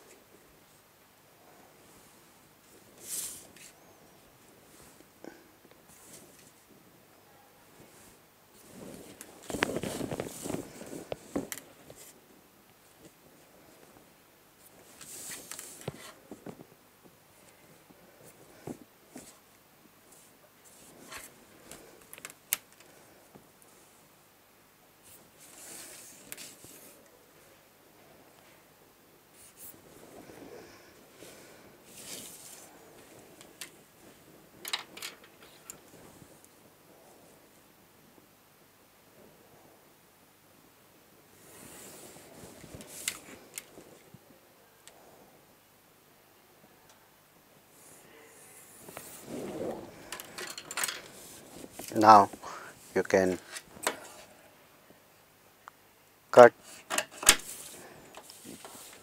A: now you can cut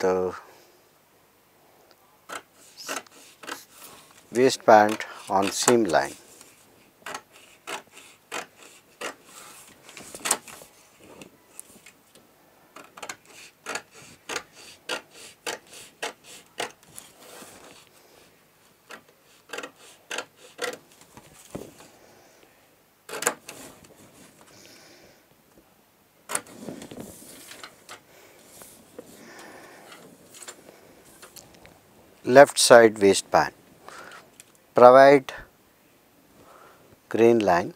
A: the waistband on seam line left side waistband. Provide grain line.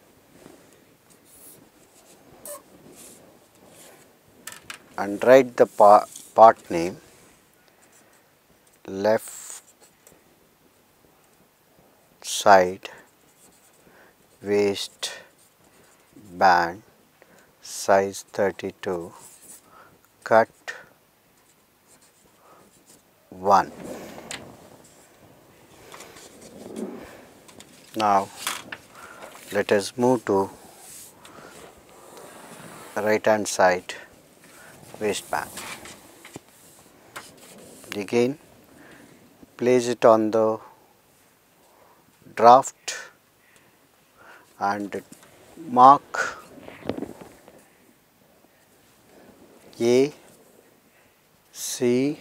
A: And write the part, part name. Left side waist band size 32 cut 1 now let us move to right hand side waistband. Again place it on the draft and mark A, C,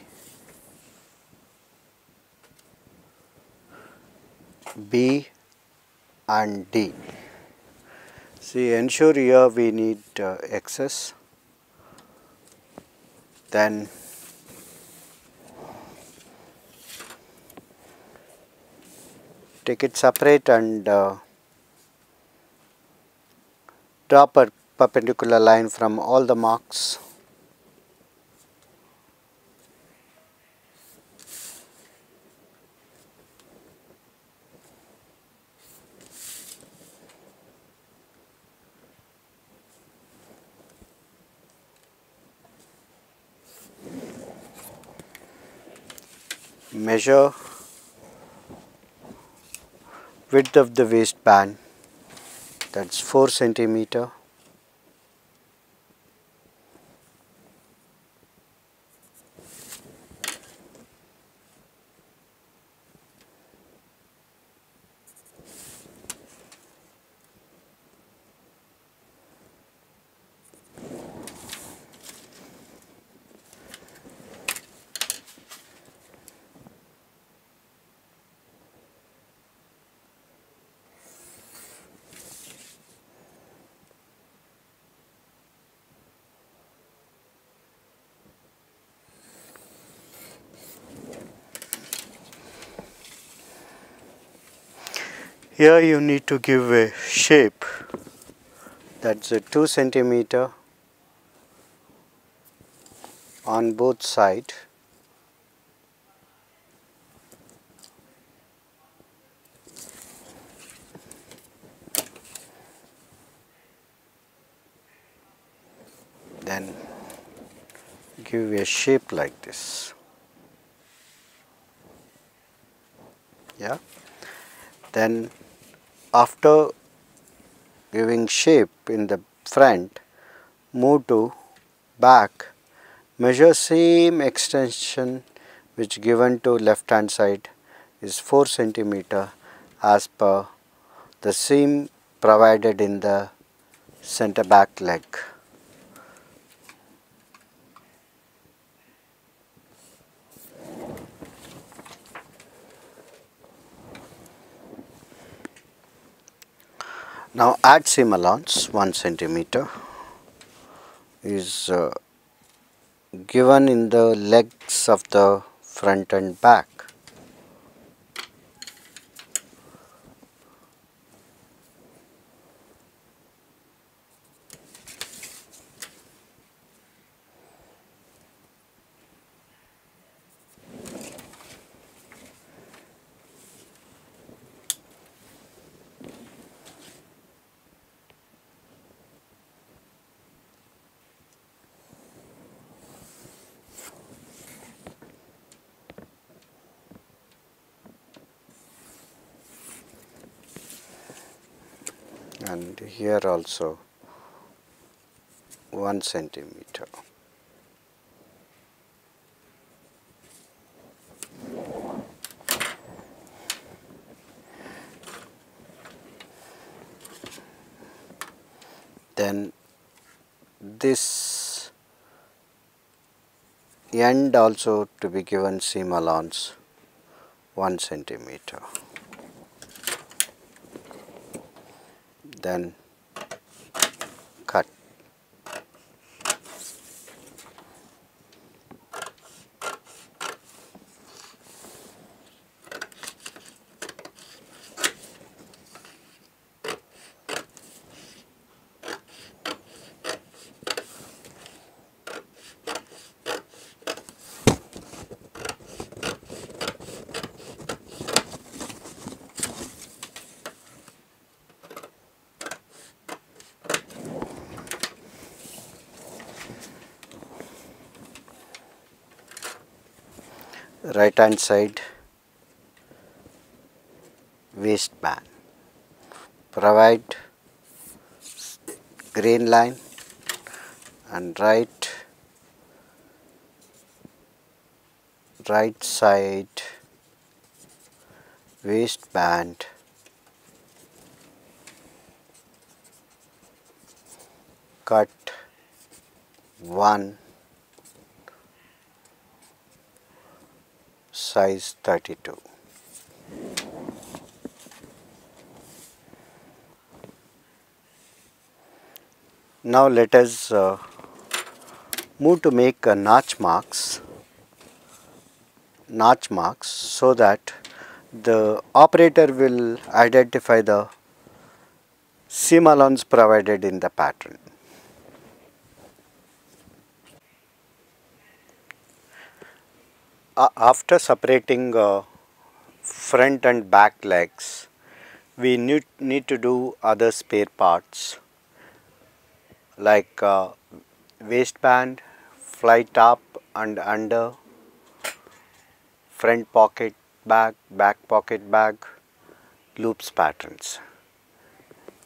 A: B and D. See ensure here we need uh, excess then take it separate and uh, drop a perpendicular line from all the marks measure width of the waistband that's 4 centimeter Here you need to give a shape. That's a 2 centimeter on both sides then give a shape like this. Yeah? Then after giving shape in the front move to back measure same extension which given to left hand side is 4 centimeter as per the seam provided in the center back leg. Now add seam allowance 1 centimeter is uh, given in the legs of the front and back. and here also 1 centimeter. Then this end also to be given seam allowance 1 centimeter. then hand side waistband provide grain line and right right side waistband cut 1 size 32 now let us uh, move to make a notch marks notch marks so that the operator will identify the seam allowance provided in the pattern. Uh, after separating uh, front and back legs, we need, need to do other spare parts like uh, waistband, fly top and under, front pocket bag, back pocket bag, loops patterns.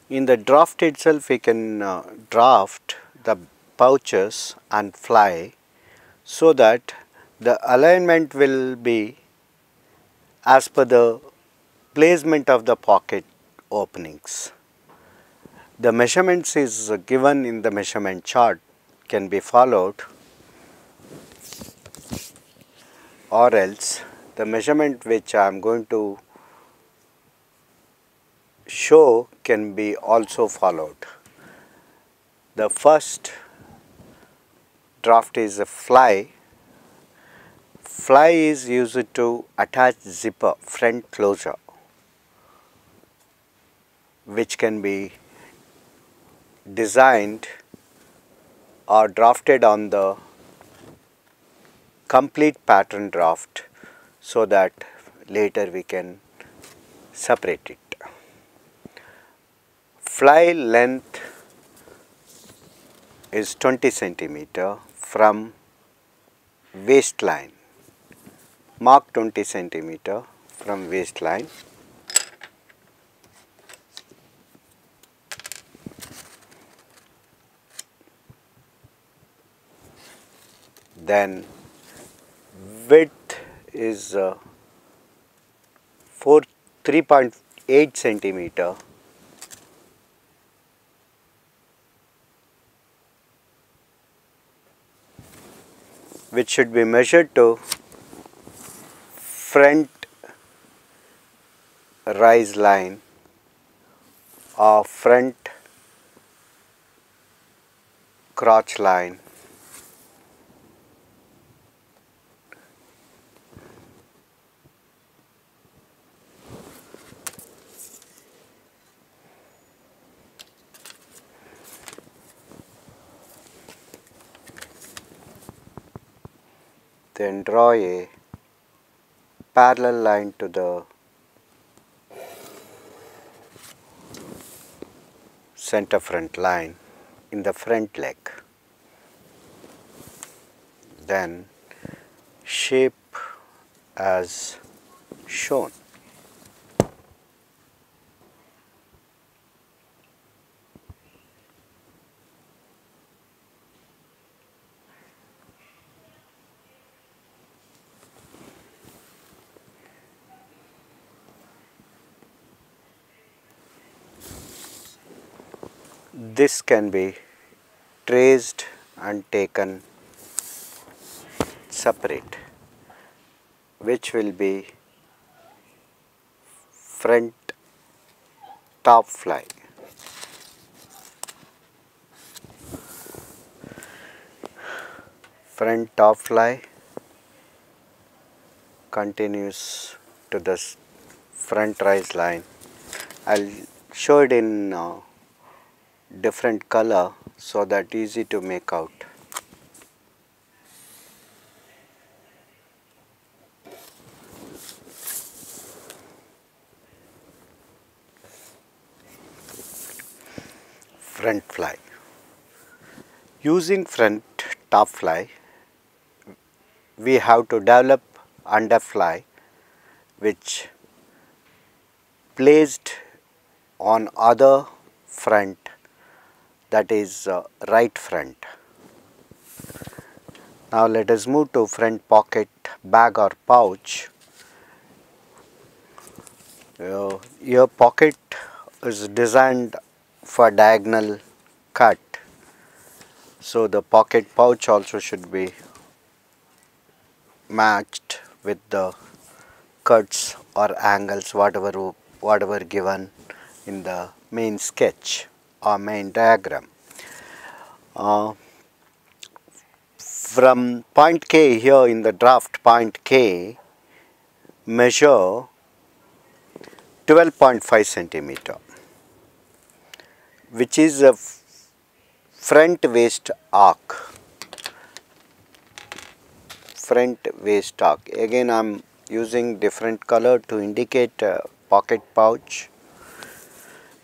A: In the draft itself we can uh, draft the pouches and fly so that the alignment will be as per the placement of the pocket openings. The measurements is given in the measurement chart can be followed or else the measurement which I am going to show can be also followed. The first draft is a fly. Fly is used to attach zipper front closure which can be designed or drafted on the complete pattern draft so that later we can separate it. Fly length is 20 centimeter from waistline. Mark 20 centimeter from waistline. Then width is uh, 4 3.8 centimeter which should be measured to front rise line or front crotch line. Then draw a parallel line to the center front line in the front leg. Then shape as shown this can be traced and taken separate which will be front top fly. Front top fly continues to the front rise line. I'll show it in uh, different color so that easy to make out. Front fly. Using front top fly, we have to develop underfly which placed on other front that is uh, right front. Now let us move to front pocket bag or pouch. Uh, your pocket is designed for diagonal cut. So the pocket pouch also should be matched with the cuts or angles whatever whatever given in the main sketch or main diagram. Uh, from point K here in the draft point K measure 12.5 centimeter which is a front waist arc. Front waist arc. Again I am using different color to indicate pocket pouch.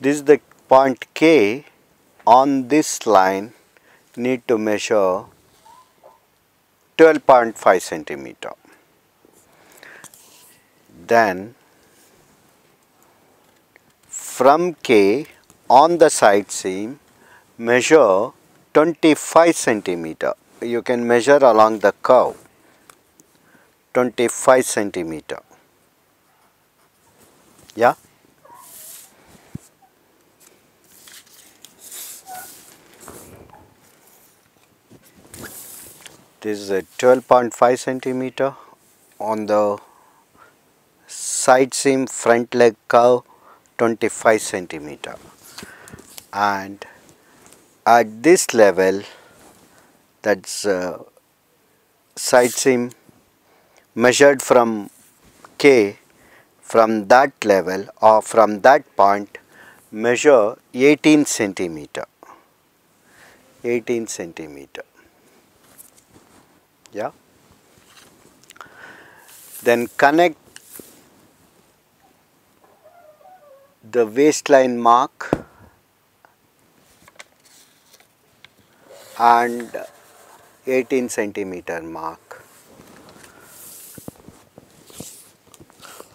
A: This is the point K on this line need to measure 12.5 centimeter. Then from K on the side seam measure 25 centimeter. You can measure along the curve. 25 centimeter. Yeah this is a 12.5 centimeter on the side seam front leg curve 25 centimeter. And at this level that's uh, side seam measured from K from that level or from that point measure 18 centimeter. 18 centimeter yeah. Then connect the waistline mark and 18 centimeter mark.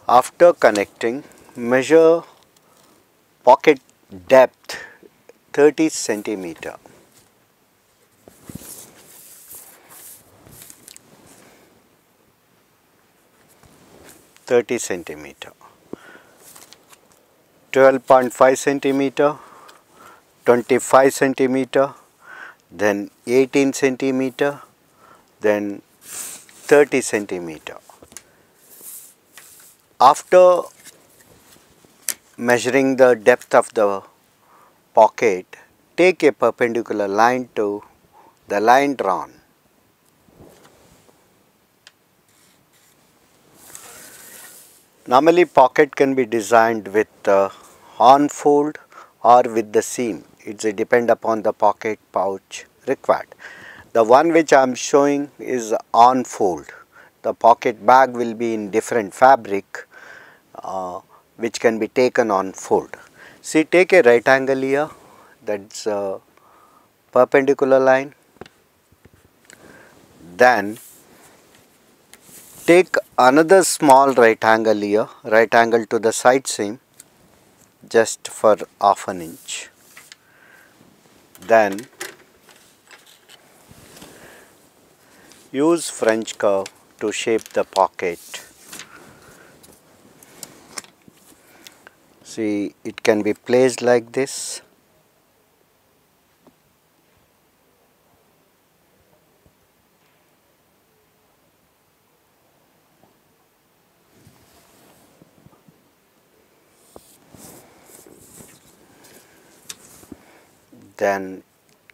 A: After connecting measure pocket depth 30 centimeter 30 centimeter. 12.5 centimeter 25 centimeter then 18 centimeter then 30 centimeter. After measuring the depth of the pocket take a perpendicular line to the line drawn Normally pocket can be designed with uh, on fold or with the seam. It's a depend upon the pocket pouch required. The one which I am showing is on fold. The pocket bag will be in different fabric uh, which can be taken on fold. See take a right angle here that's a perpendicular line. Then take another small right angle here right angle to the side seam just for half an inch. Then use French curve to shape the pocket. See it can be placed like this then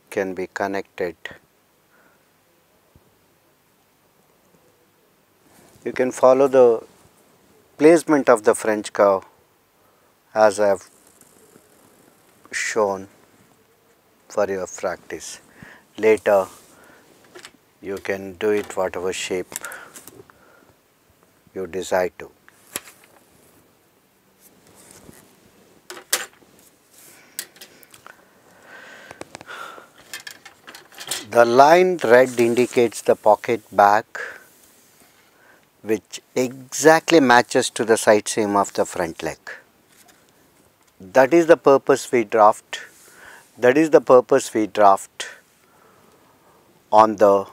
A: can be connected. You can follow the placement of the French curve as I have shown for your practice. Later you can do it whatever shape you desire to. The line red indicates the pocket bag which exactly matches to the side seam of the front leg. That is the purpose we draft. That is the purpose we draft on the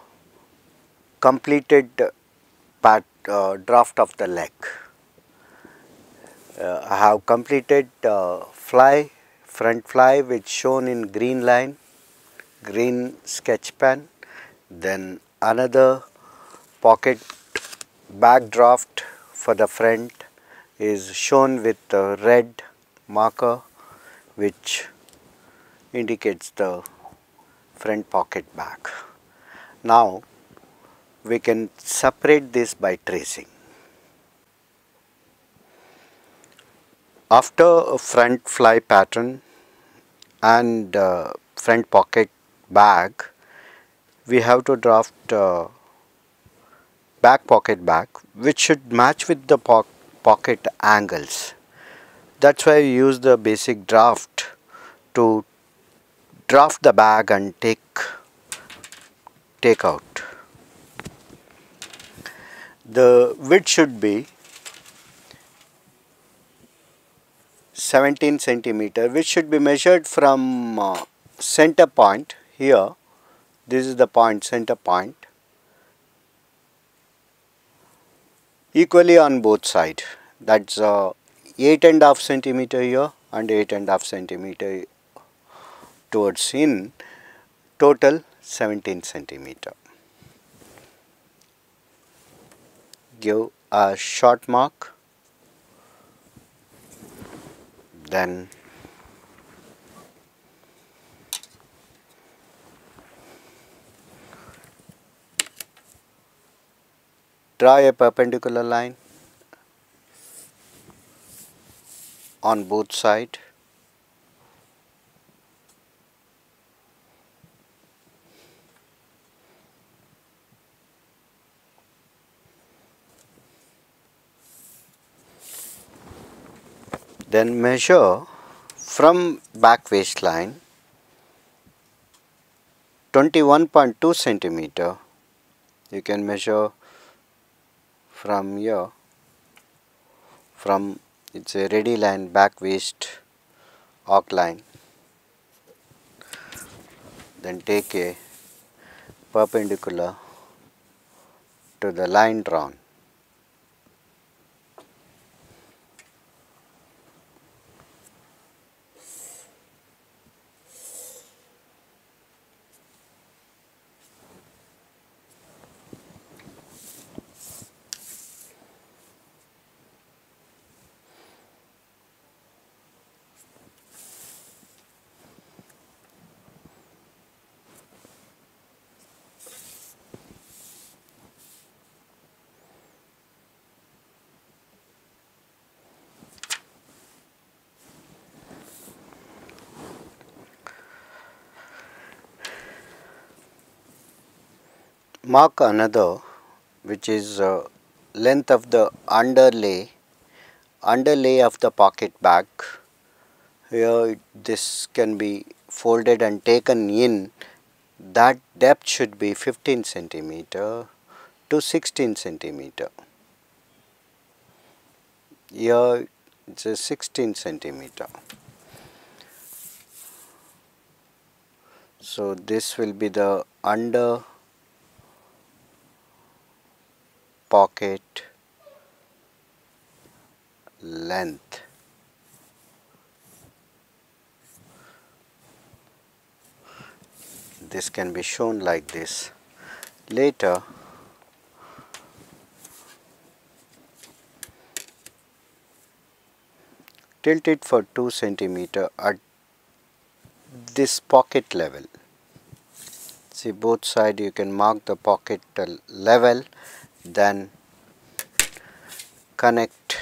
A: completed part, uh, draft of the leg. Uh, I have completed uh, fly, front fly which shown in green line, green sketch pen, then another pocket bag draft for the front is shown with the red marker which indicates the front pocket bag. Now we can separate this by tracing. After a front fly pattern and uh, front pocket bag, we have to draft uh, back pocket bag which should match with the po pocket angles. That's why we use the basic draft to draft the bag and take take out. The width should be 17 centimeter which should be measured from uh, center point here this is the point center point equally on both sides that's uh, 8 and half centimeter here and 8 and half centimeter towards in total 17 centimeter. Give a short mark, then draw a perpendicular line on both sides Then measure from back waistline 21.2 centimeter. You can measure from here. From it's a ready line back waist arc line. Then take a perpendicular to the line drawn mark another which is uh, length of the underlay underlay of the pocket bag here this can be folded and taken in. That depth should be 15 centimeter to 16 centimeter. Here it's a 16 centimeter. So this will be the under pocket length. This can be shown like this. Later tilt it for 2 centimeter at this pocket level. See both side you can mark the pocket level then connect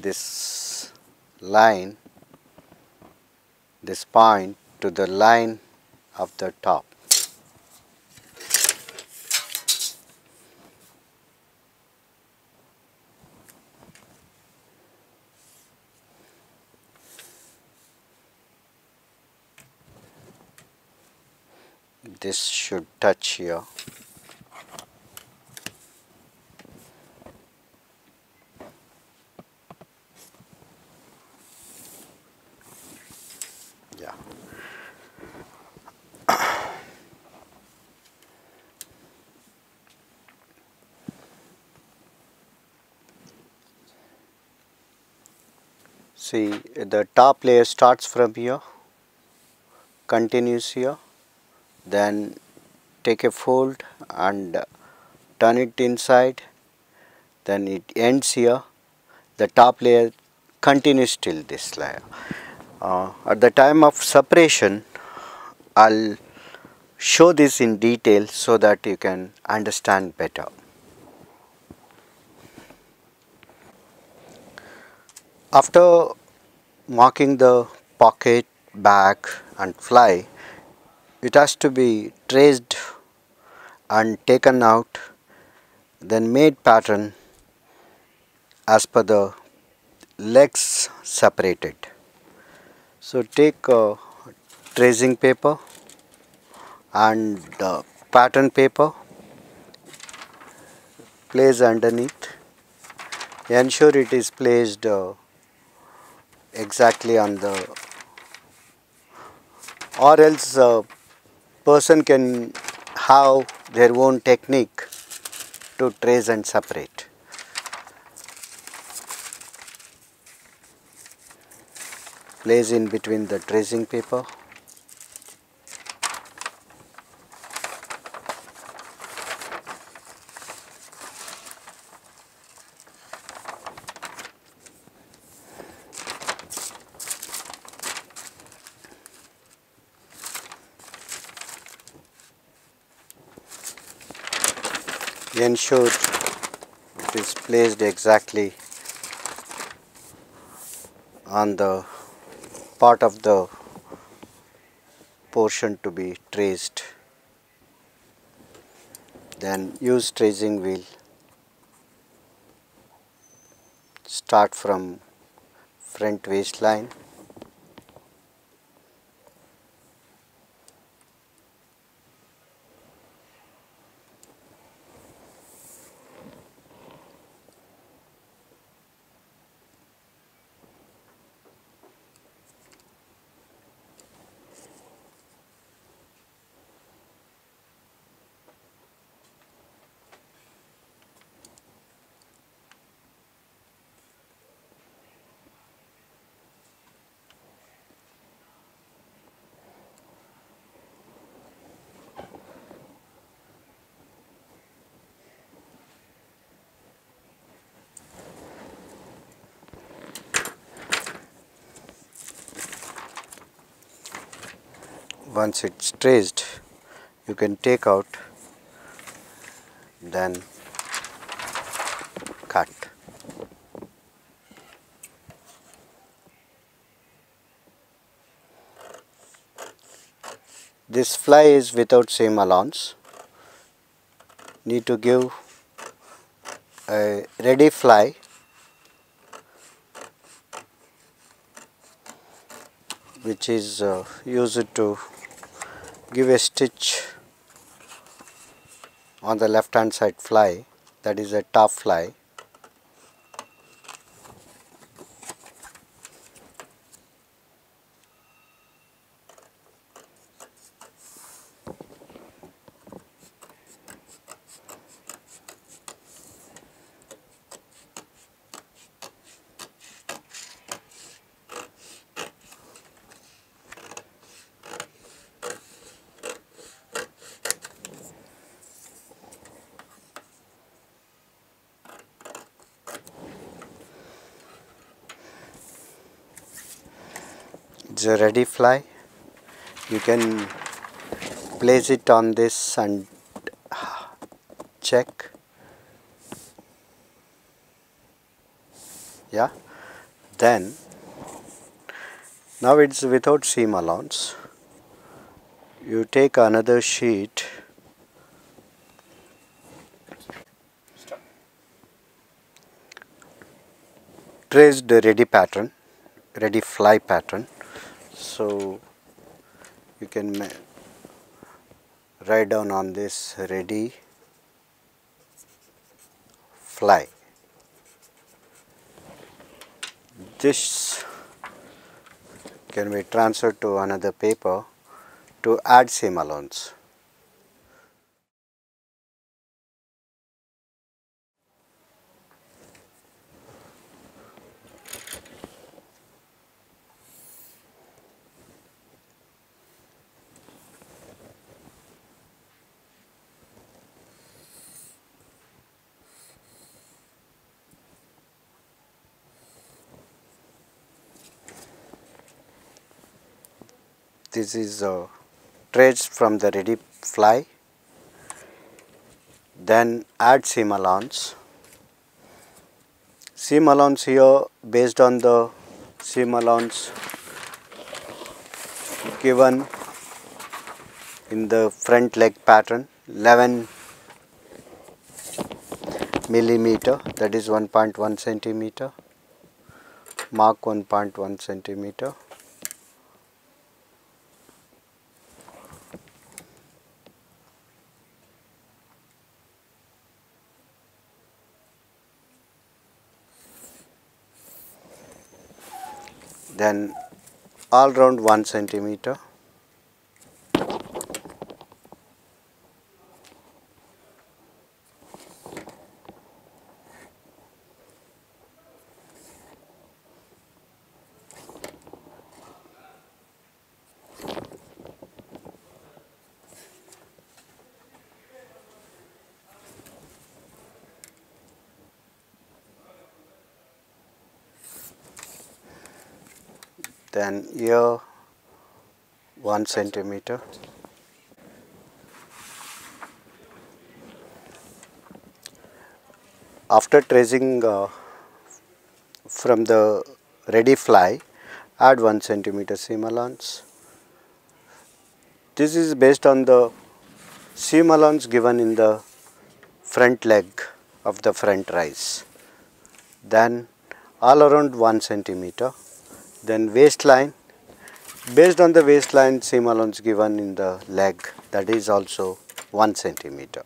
A: this line this point to the line of the top. This should touch here see the top layer starts from here continues here then take a fold and turn it inside then it ends here. The top layer continues till this layer. Uh, at the time of separation I'll show this in detail so that you can understand better. After marking the pocket bag and fly it has to be traced and taken out then made pattern as per the legs separated. So take a tracing paper and pattern paper place underneath ensure it is placed uh, exactly on the or else uh, person can have their own technique to trace and separate. Place in between the tracing paper. Ensure it is placed exactly on the part of the portion to be traced. Then use tracing wheel. Start from front waistline once it's traced you can take out then cut. This fly is without seam allowance. Need to give a ready fly. Which is uh, used to give a stitch on the left hand side fly that is a top fly a ready fly. You can place it on this and ah, check. Yeah. Then now it's without seam allowance. You take another sheet. Trace the ready pattern ready fly pattern so you can write down on this ready fly. This can be transferred to another paper to add seam allowance this is uh, traced from the ready fly then add seam allowance. Seam allowance here based on the seam allowance given in the front leg pattern 11 millimeter that is 1.1 centimeter mark 1.1 centimeter then all round 1 centimeter then here 1 centimeter. After tracing uh, from the ready fly add 1 centimeter seam allowance this is based on the seam allowance given in the front leg of the front rise. Then all around 1 centimeter then waistline based on the waistline seam allowance given in the leg that is also 1 centimeter.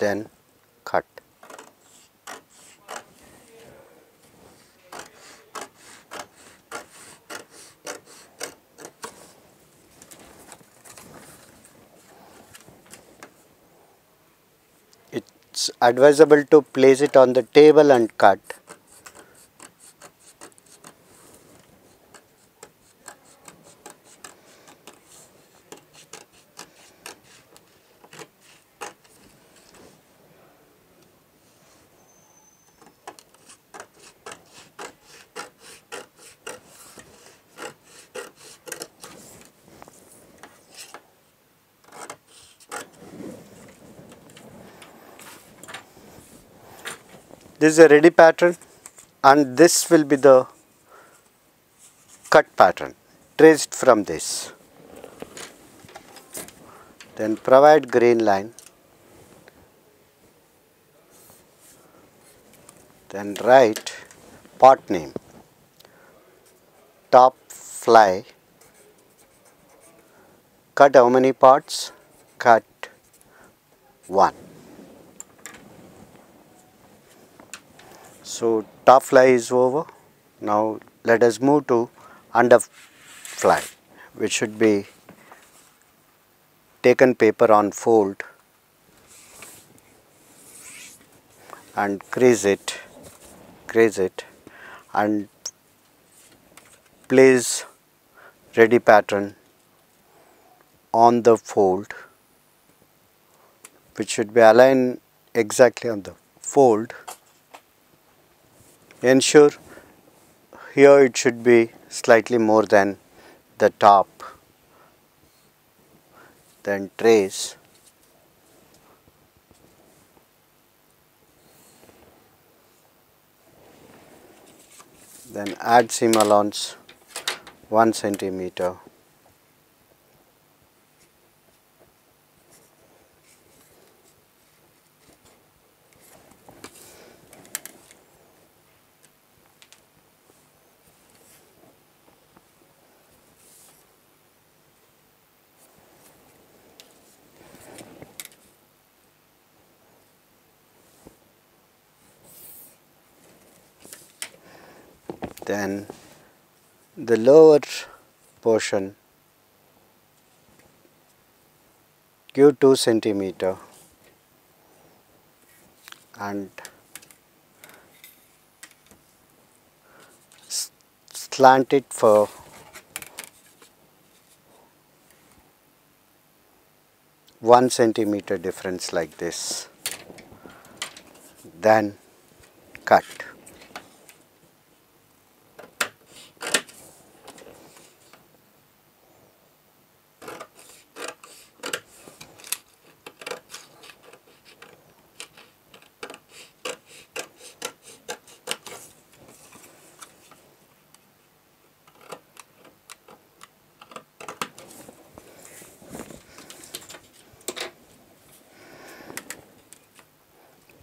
A: then cut. It's advisable to place it on the table and cut. This is a ready pattern and this will be the cut pattern traced from this. Then provide grain line. Then write part name. Top fly. Cut how many parts? Cut one. So top fly is over. Now let us move to under fly which should be taken paper on fold and crease it, crease it and place ready pattern on the fold which should be aligned exactly on the fold ensure here it should be slightly more than the top then trace. Then add seam allowance 1 centimeter then the lower portion give 2 centimeter and slant it for one centimeter difference like this then cut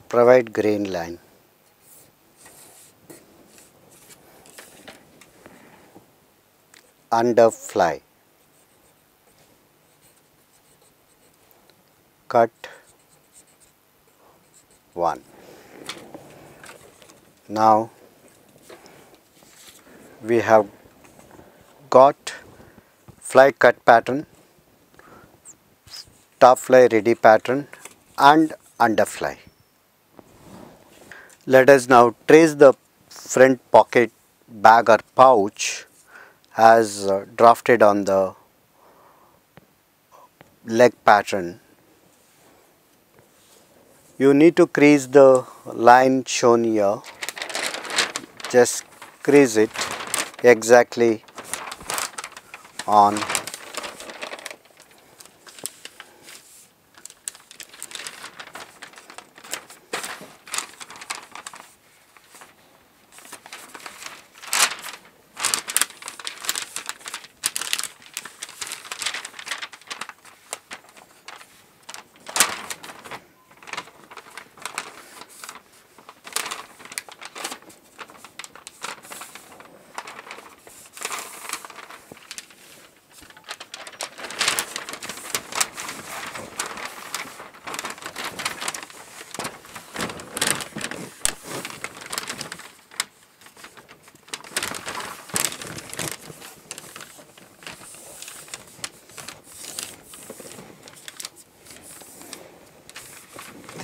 A: provide grain line. Under fly. Cut 1. Now we have got fly cut pattern, top fly ready pattern and underfly. Let us now trace the front pocket bag or pouch as uh, drafted on the leg pattern. You need to crease the line shown here. Just crease it exactly on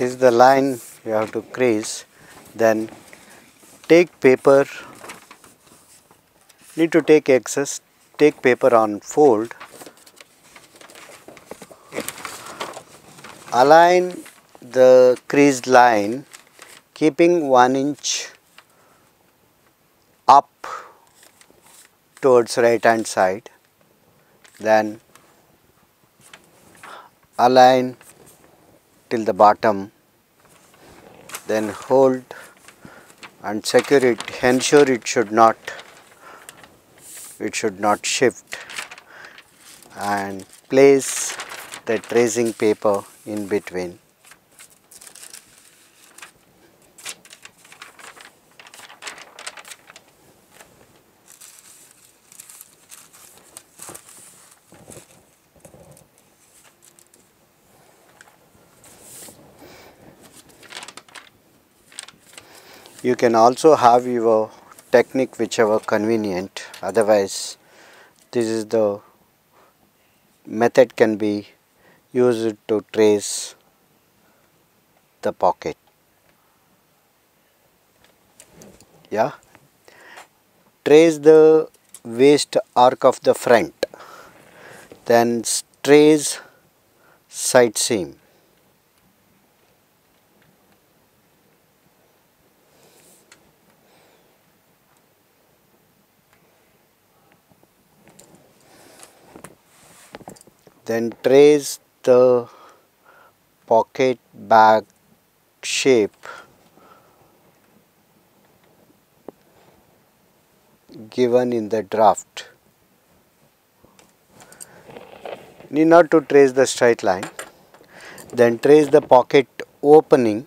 A: is the line you have to crease then take paper need to take excess take paper on fold align the creased line keeping 1 inch up towards right hand side then align till the bottom then hold and secure it ensure it should not it should not shift and place the tracing paper in between you can also have your technique whichever convenient. Otherwise this is the method can be used to trace the pocket. Yeah? Trace the waist arc of the front. Then trace side seam then trace the pocket bag shape given in the draft. Need not to trace the straight line. Then trace the pocket opening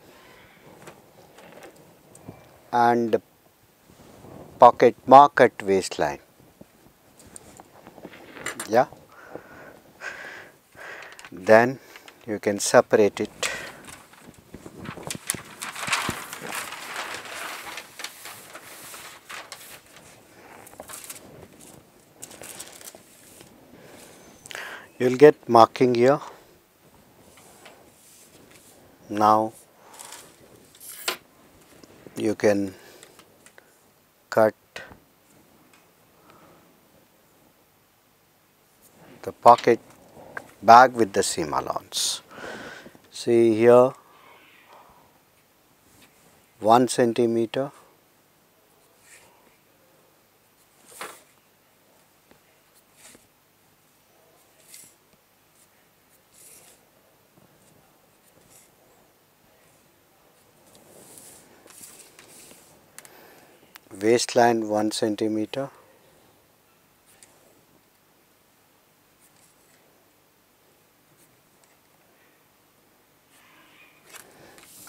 A: and pocket mark at waistline. Yeah then you can separate it. You'll get marking here. Now you can cut the pocket bag with the seam allowance. See here 1 centimeter waistline 1 centimeter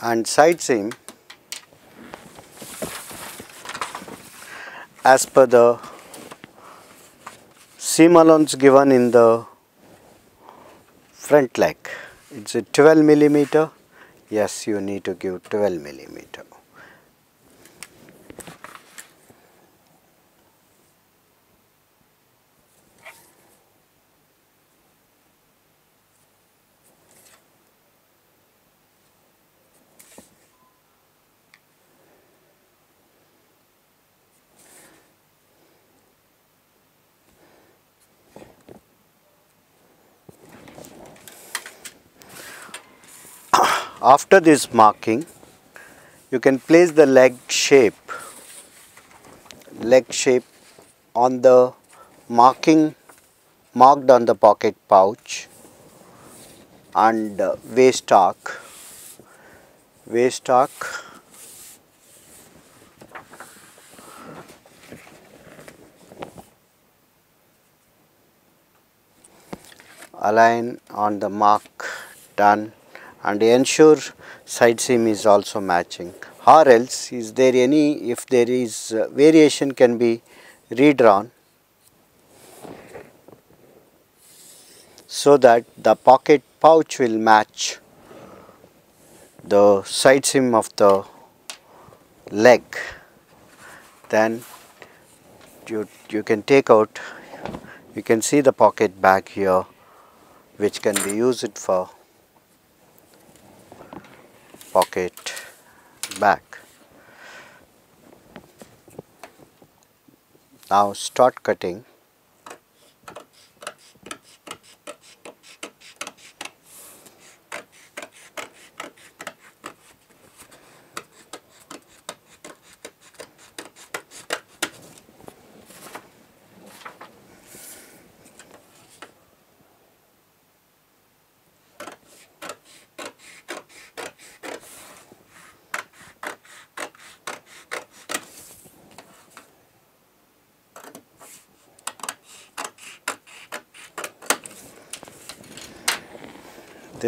A: and side seam as per the seam allowance given in the front leg. It's a 12 millimeter. Yes, you need to give 12 millimeter. After this marking you can place the leg shape leg shape on the marking marked on the pocket pouch and uh, waist arc waist arc. Align on the mark done and ensure side seam is also matching. Or else is there any if there is uh, variation can be redrawn. So that the pocket pouch will match the side seam of the leg. Then you, you can take out you can see the pocket bag here which can be used for pocket bag. Now start cutting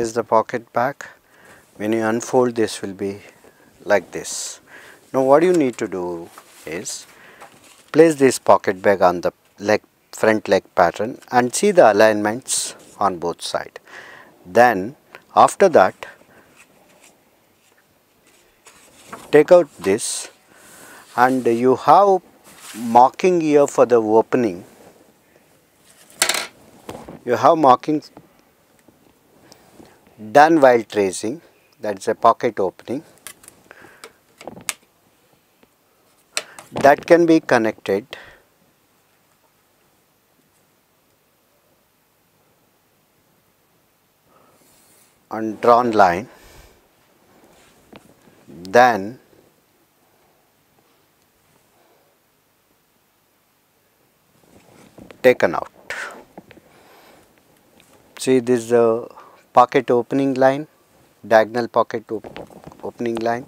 A: is the pocket bag. When you unfold this will be like this. Now what you need to do is place this pocket bag on the leg front leg pattern and see the alignments on both side. Then after that take out this and you have marking here for the opening. You have marking done while tracing. That is a pocket opening. That can be connected. On drawn line. Then taken out. See this is the pocket opening line diagonal pocket op opening line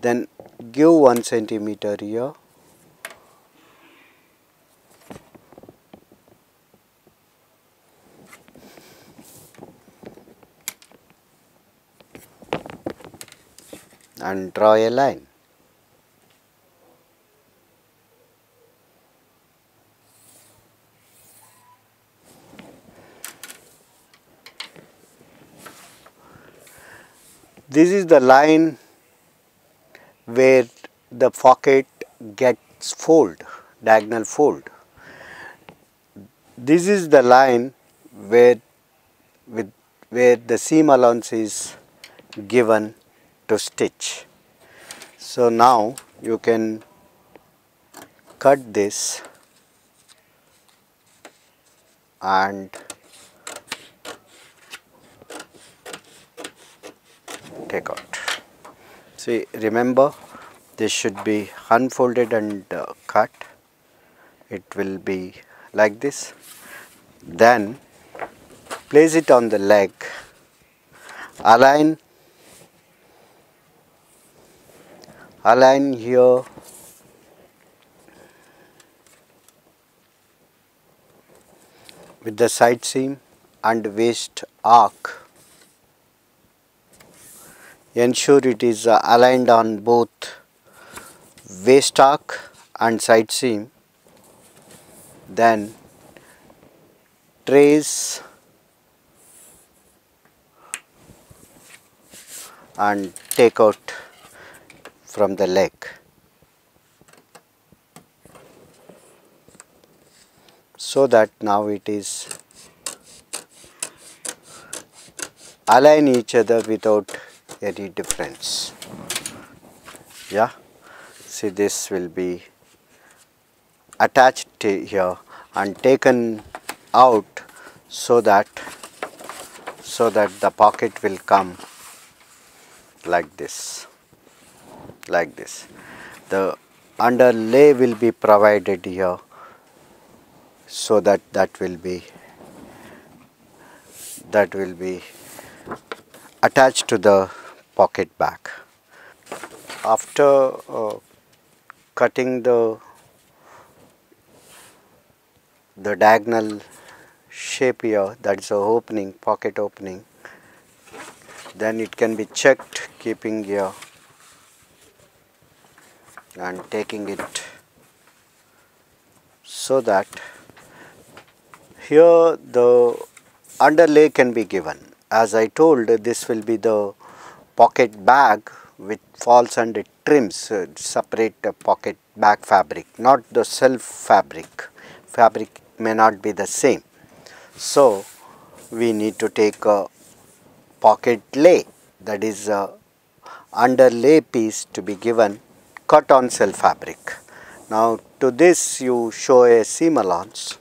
A: then give 1 centimeter here. And draw a line This is the line where the pocket gets fold, diagonal fold. This is the line where with where the seam allowance is given to stitch. So now you can cut this and take out see remember this should be unfolded and uh, cut. It will be like this. Then place it on the leg. Align. Align here. With the side seam and waist arc ensure it is uh, aligned on both waist arc and side seam then trace and take out from the leg so that now it is align each other without any difference. Yeah? See this will be attached here and taken out so that so that the pocket will come like this like this. The underlay will be provided here so that that will be that will be attached to the pocket bag after uh, cutting the the diagonal shape here that is a opening pocket opening then it can be checked keeping here and taking it so that here the underlay can be given. As I told this will be the pocket bag which falls under trims uh, separate uh, pocket bag fabric not the self fabric. Fabric may not be the same. So, we need to take a pocket lay that is a underlay piece to be given cut on self fabric. Now to this you show a seam allowance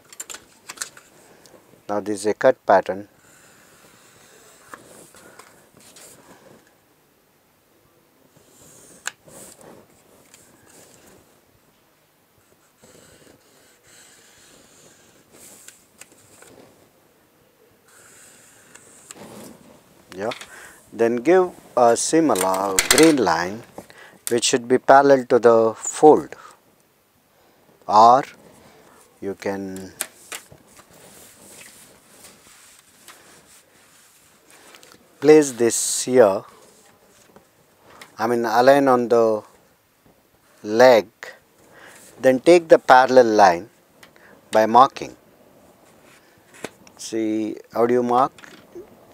A: now this is a cut pattern. Then give a similar grain line which should be parallel to the fold. Or you can place this here. I mean align on the leg. Then take the parallel line by marking. See how do you mark?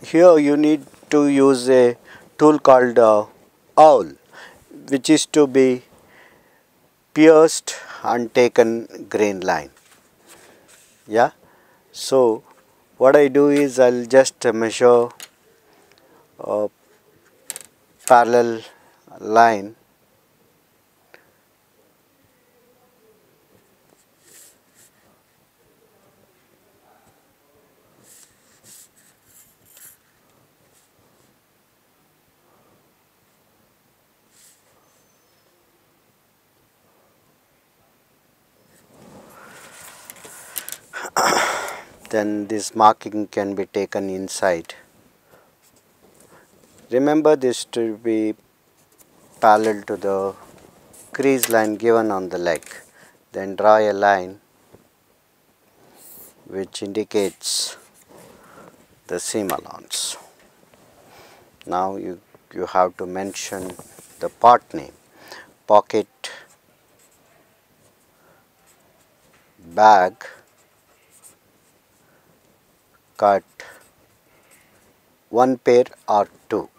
A: Here you need to use a tool called uh, awl which is to be pierced and taken grain line. Yeah? So what I do is I'll just measure a parallel line then this marking can be taken inside Remember this to be parallel to the crease line given on the leg. Then draw a line which indicates the seam allowance. Now you, you have to mention the part name, pocket bag cut one pair or two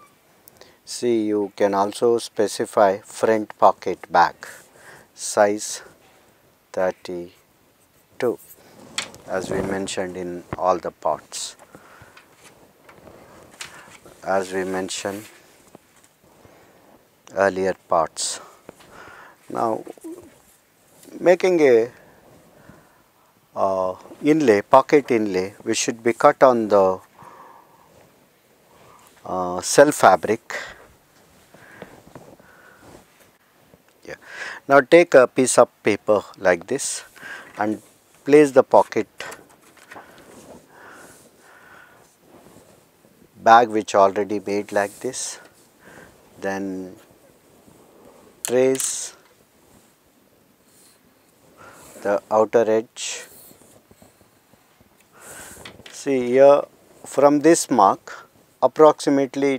A: See you can also specify front pocket bag size 32 as we mentioned in all the parts. As we mentioned earlier parts. Now making a uh, inlay, pocket inlay which should be cut on the uh, self fabric. Yeah. Now take a piece of paper like this and place the pocket bag which already made like this then trace the outer edge see here from this mark approximately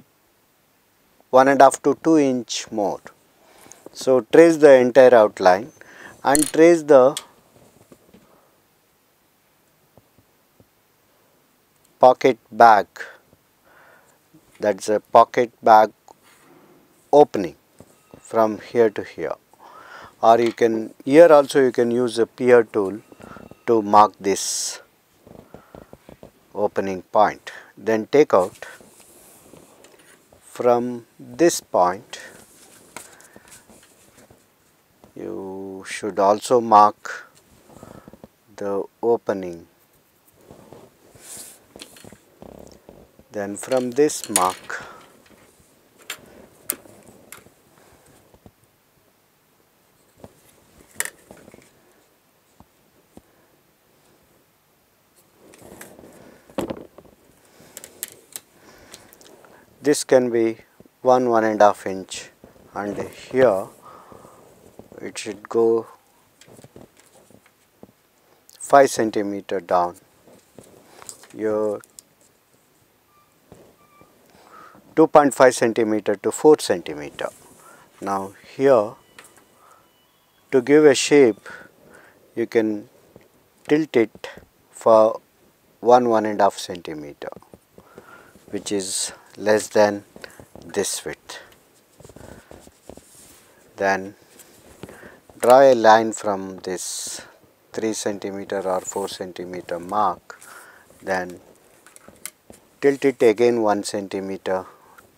A: one and a half to two inch more. So trace the entire outline and trace the pocket bag. That's a pocket bag opening from here to here. Or you can here also you can use a peer tool to mark this opening point. Then take out from this point you should also mark the opening. Then from this mark this can be one one and a half inch and here it should go 5 centimeter down your 2.5 centimeter to 4 centimeter. Now here to give a shape you can tilt it for 1 one and a half centimeter which is less than this width. Then draw a line from this 3 centimeter or 4 centimeter mark then tilt it again 1 centimeter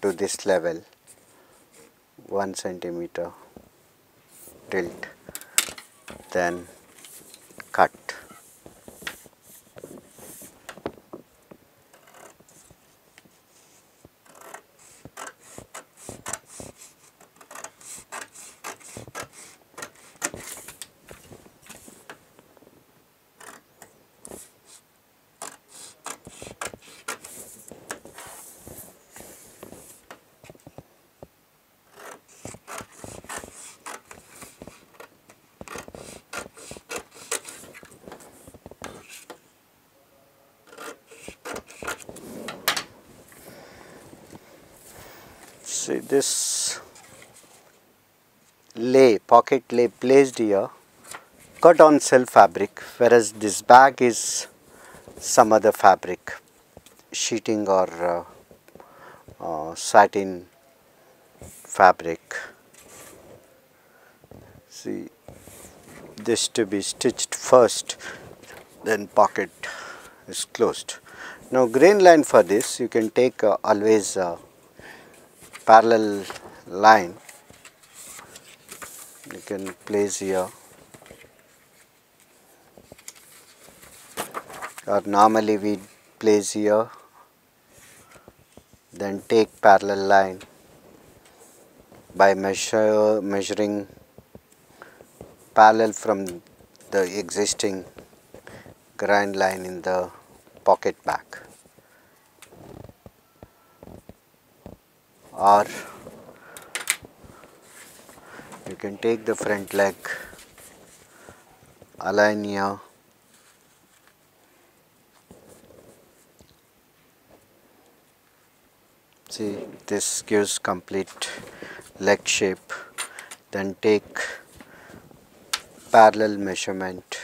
A: to this level 1 centimeter tilt then cut see this lay pocket lay placed here cut on self fabric whereas this bag is some other fabric sheeting or uh, uh, satin fabric. See this to be stitched first then pocket is closed. Now grain line for this you can take uh, always uh, parallel line can place here or normally we place here then take parallel line. By measure measuring parallel from the existing grain line in the pocket bag. Or you can take the front leg align here. See this gives complete leg shape. Then take parallel measurement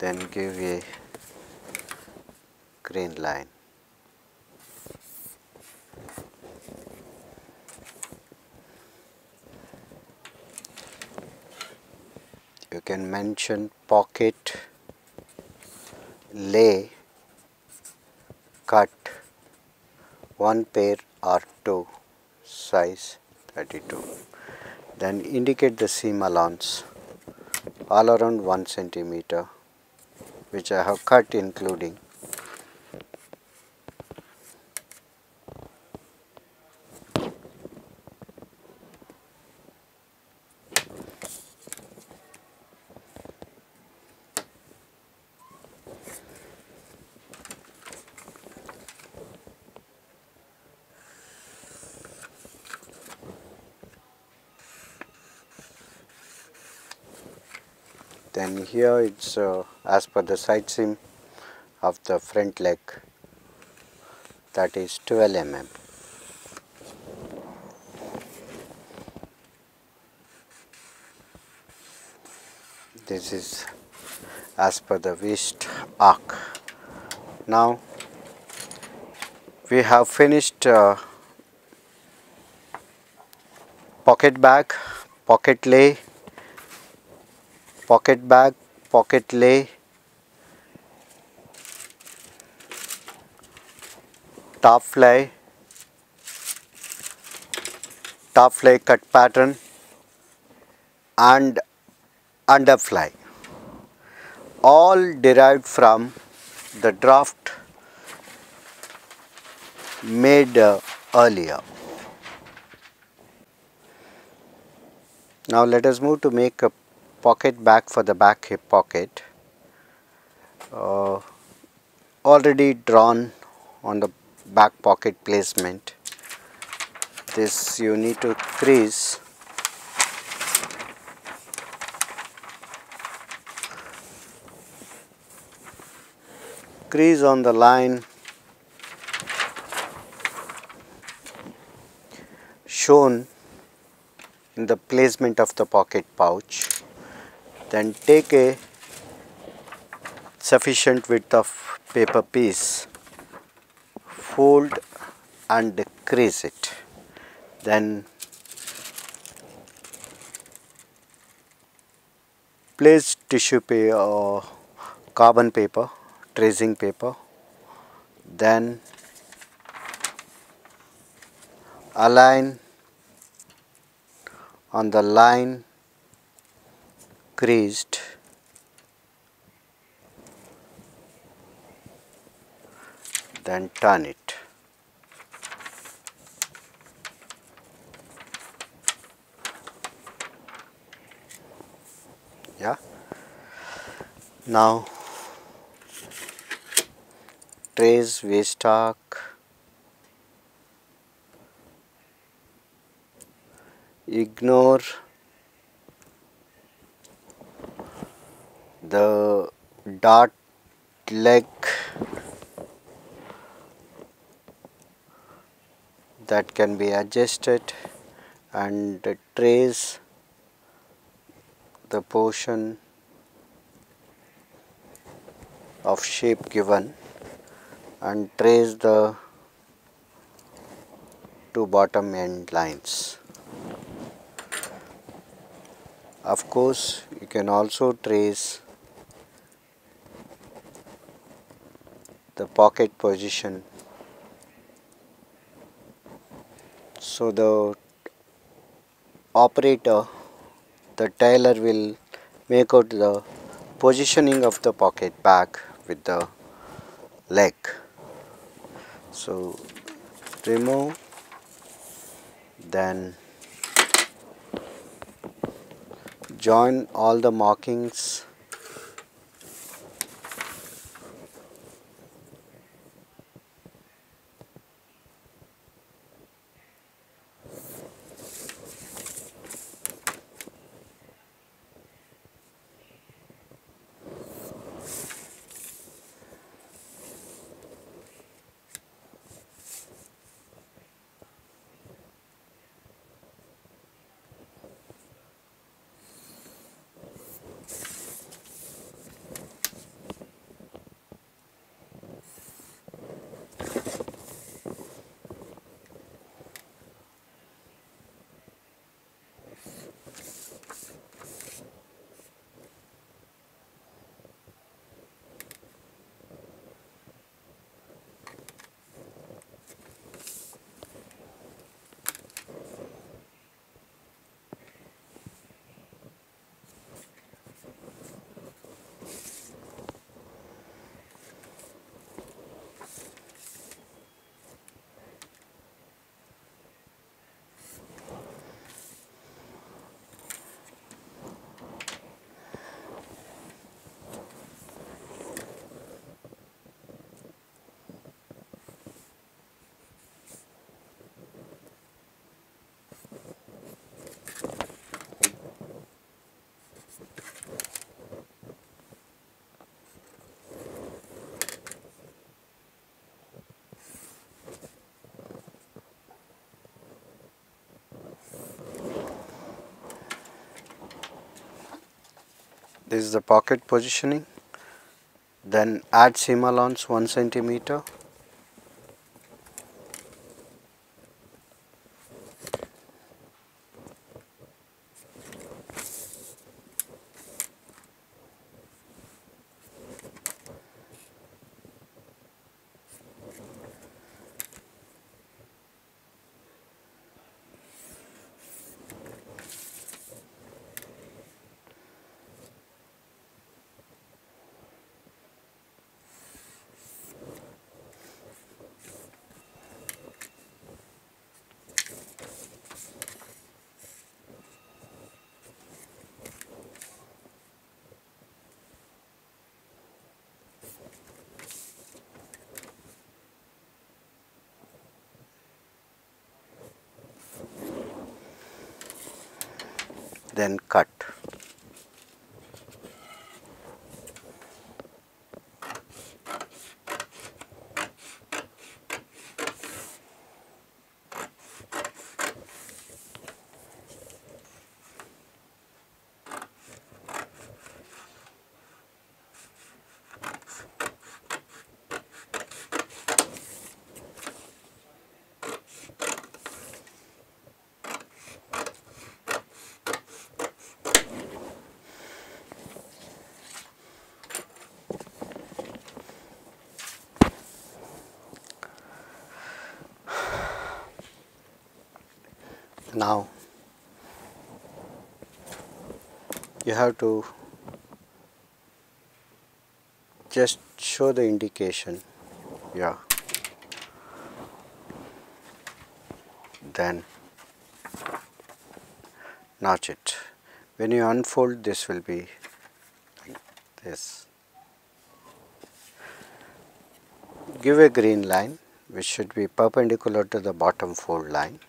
A: then give a grain line. You can mention pocket, lay, cut, one pair or two, size 32. Then indicate the seam allowance all around 1 centimeter which I have cut including. Then here it's uh, as per the side seam of the front leg that is 12 mm. This is as per the waist arc. Now we have finished uh, pocket bag pocket lay pocket bag pocket lay top fly top fly cut pattern and underfly all derived from the draft made uh, earlier. Now let us move to make a pocket bag for the back hip pocket. Uh, already drawn on the back pocket placement. This you need to crease. Crease on the line. Shown in the placement of the pocket pouch. Then take a sufficient width of paper piece fold and crease it. Then place tissue paper or uh, carbon paper tracing paper. Then align on the line creased then turn it. Yeah. Now trace waist arc ignore the dart leg that can be adjusted and trace the portion of shape given and trace the two bottom end lines. Of course, you can also trace the pocket position. So the operator, the tailor will make out the positioning of the pocket back with the leg. So remove then join all the markings is the pocket positioning. Then add seam allowance 1 centimeter then cut. Now. You have to just show the indication. Yeah. Then notch it. When you unfold this will be like this. Give a grain line which should be perpendicular to the bottom fold line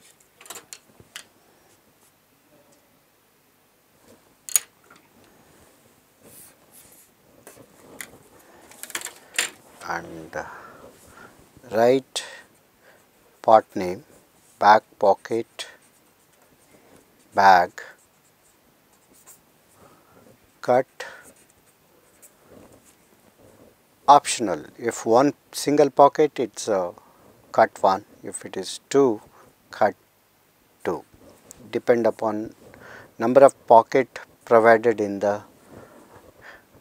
A: write part name back pocket bag cut optional. If one single pocket it's a cut one. If it is two cut two. Depend upon number of pocket provided in the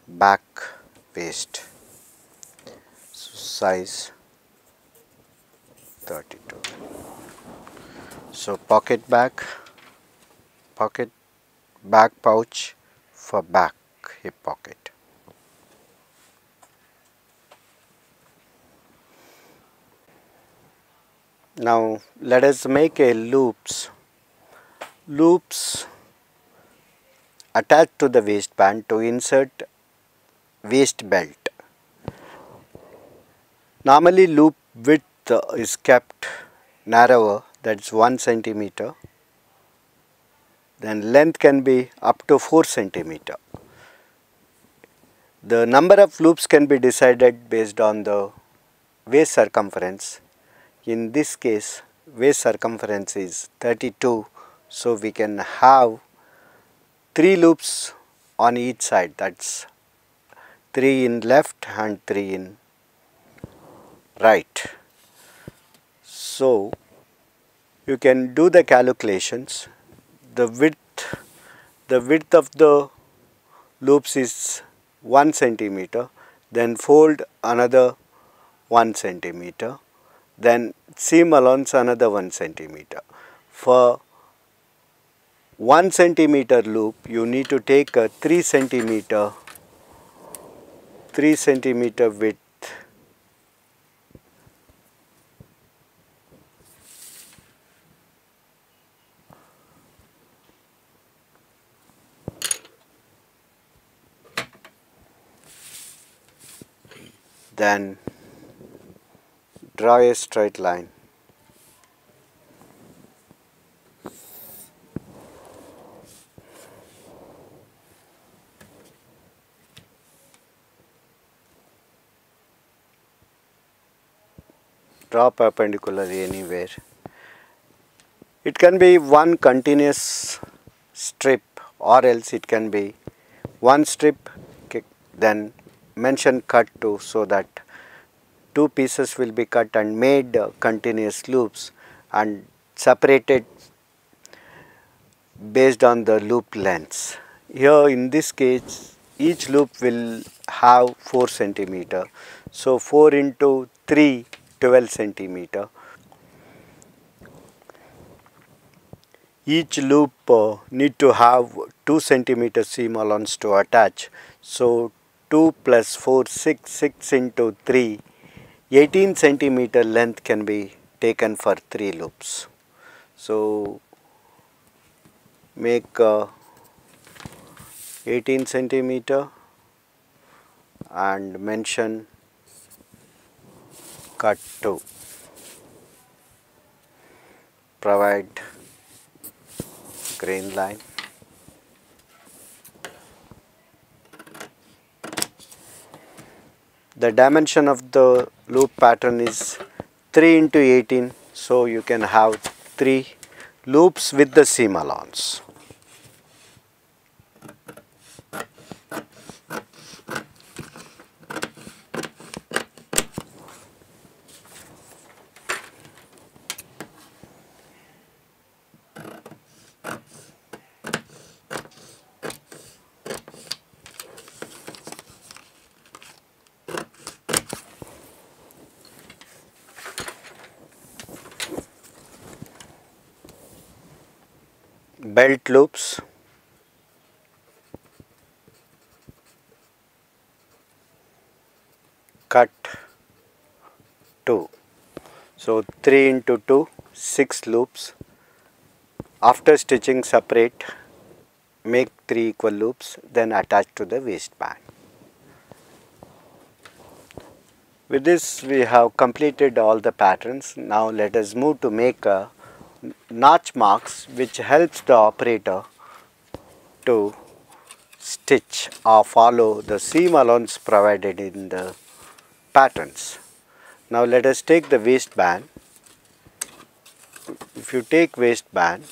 A: back waist size 32 so pocket bag, pocket bag pouch for back hip pocket. Now let us make a loops. Loops attached to the waistband to insert waist belt Normally loop width is kept narrower that's 1 centimeter then length can be up to 4 centimeter. The number of loops can be decided based on the waist circumference. In this case waist circumference is 32 so we can have 3 loops on each side that's 3 in left and 3 in right. So, you can do the calculations the width the width of the loops is 1 centimeter then fold another 1 centimeter then seam allowance another 1 centimeter. For 1 centimeter loop you need to take a 3 centimeter 3 centimeter width then draw a straight line draw perpendicular anywhere. It can be one continuous strip or else it can be one strip then mention cut to so that two pieces will be cut and made continuous loops and separated based on the loop lengths. Here in this case each loop will have 4 centimeter. So 4 into 3 12 centimeter. Each loop uh, need to have 2 centimeter seam allowance to attach. So 2 plus 4 6 6 into 3 18 centimeter length can be taken for 3 loops. So make uh, 18 centimeter and mention cut to provide grain line the dimension of the loop pattern is 3 into 18 so you can have 3 loops with the seam allowance. Belt loops. Cut 2 so 3 into 2 6 loops. After stitching separate make 3 equal loops then attach to the waistband with this we have completed all the patterns. Now let us move to make a notch marks which helps the operator to stitch or follow the seam allowance provided in the patterns. Now let us take the waistband. If you take waistband,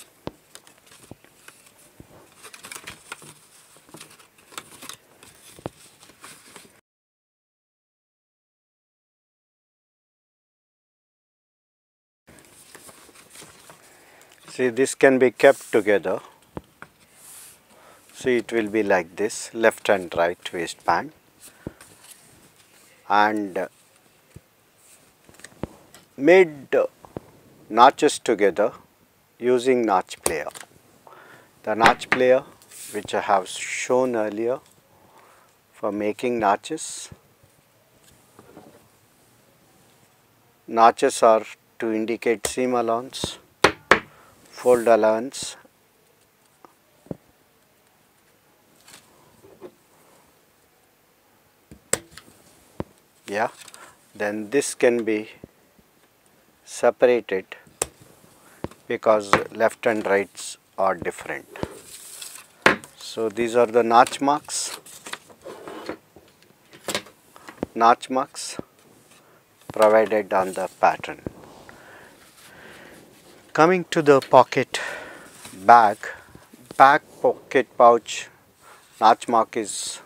A: see this can be kept together. See it will be like this left and right waistband and uh, made notches together using notch plier. The notch plier which I have shown earlier for making notches notches are to indicate seam allowance fold allowance. Yeah. Then this can be separated because left and rights are different. So these are the notch marks. Notch marks provided on the pattern Coming to the pocket bag, back pocket pouch notch mark is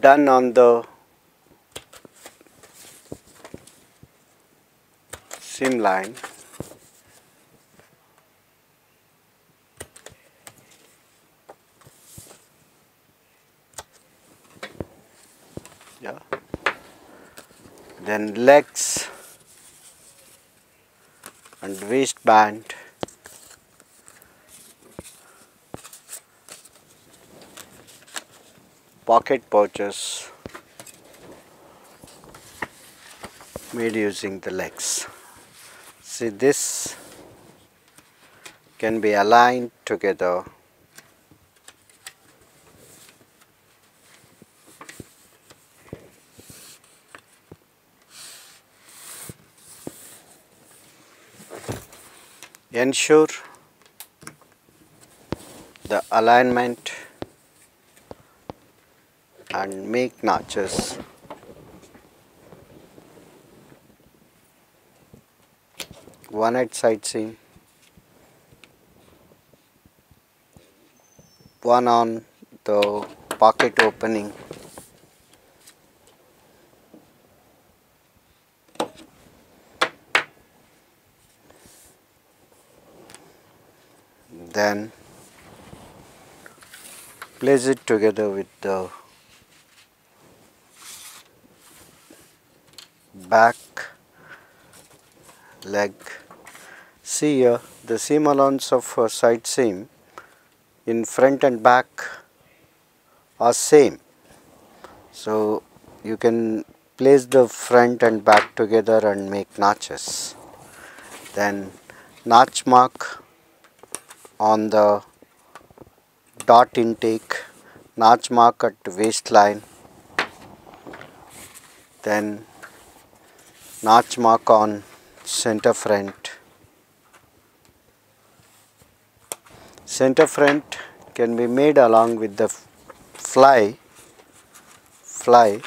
A: done on the seam line. Yeah then legs and waistband. Pocket pouches made using the legs. See this can be aligned together ensure the alignment and make notches. One at side seam. One on the pocket opening then place it together with the back leg. See here the seam allowance of side seam in front and back are same. So you can place the front and back together and make notches. Then notch mark on the dart intake notch mark at waistline then notch mark on center front. Center front can be made along with the fly fly.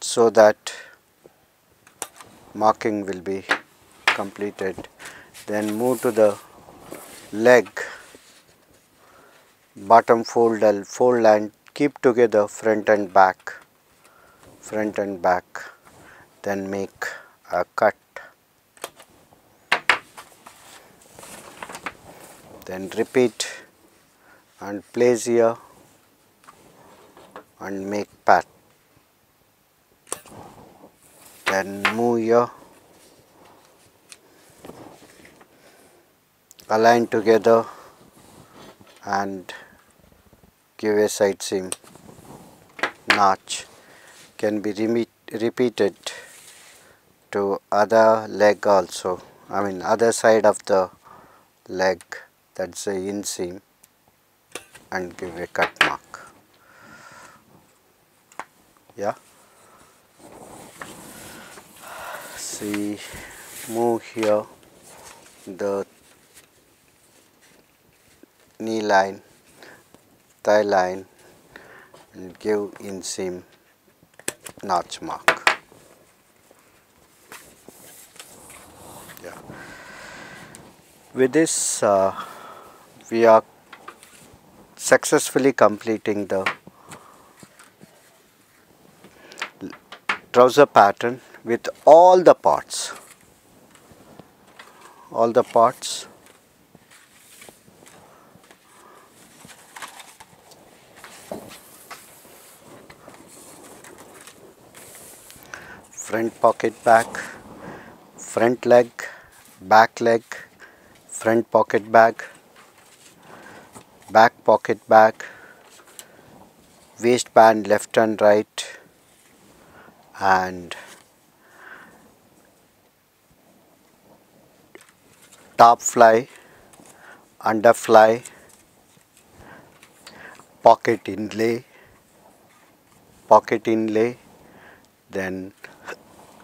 A: So that marking will be completed. Then move to the leg. Bottom fold and fold and keep together front and back. Front and back. Then make a cut. Then repeat and place here and make pat then move here align together and give a side seam notch can be repeated to other leg also. I mean other side of the leg that's the inseam and give a cut mark. Yeah see move here the knee line, thigh line and give inseam notch mark. Yeah. With this uh, we are successfully completing the trouser pattern with all the parts. All the parts. Front pocket back, front leg, back leg, front pocket bag, back pocket bag, waistband left and right and top fly, under fly, pocket inlay, pocket inlay, then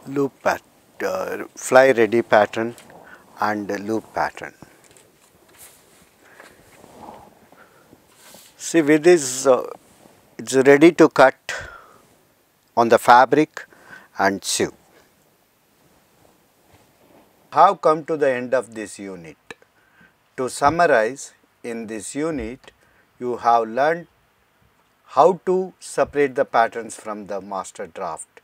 A: loop pat uh, fly ready pattern and loop pattern. See with this uh, it's ready to cut on the fabric and sew. Have come to the end of this unit. To summarize in this unit you have learned how to separate the patterns from the master draft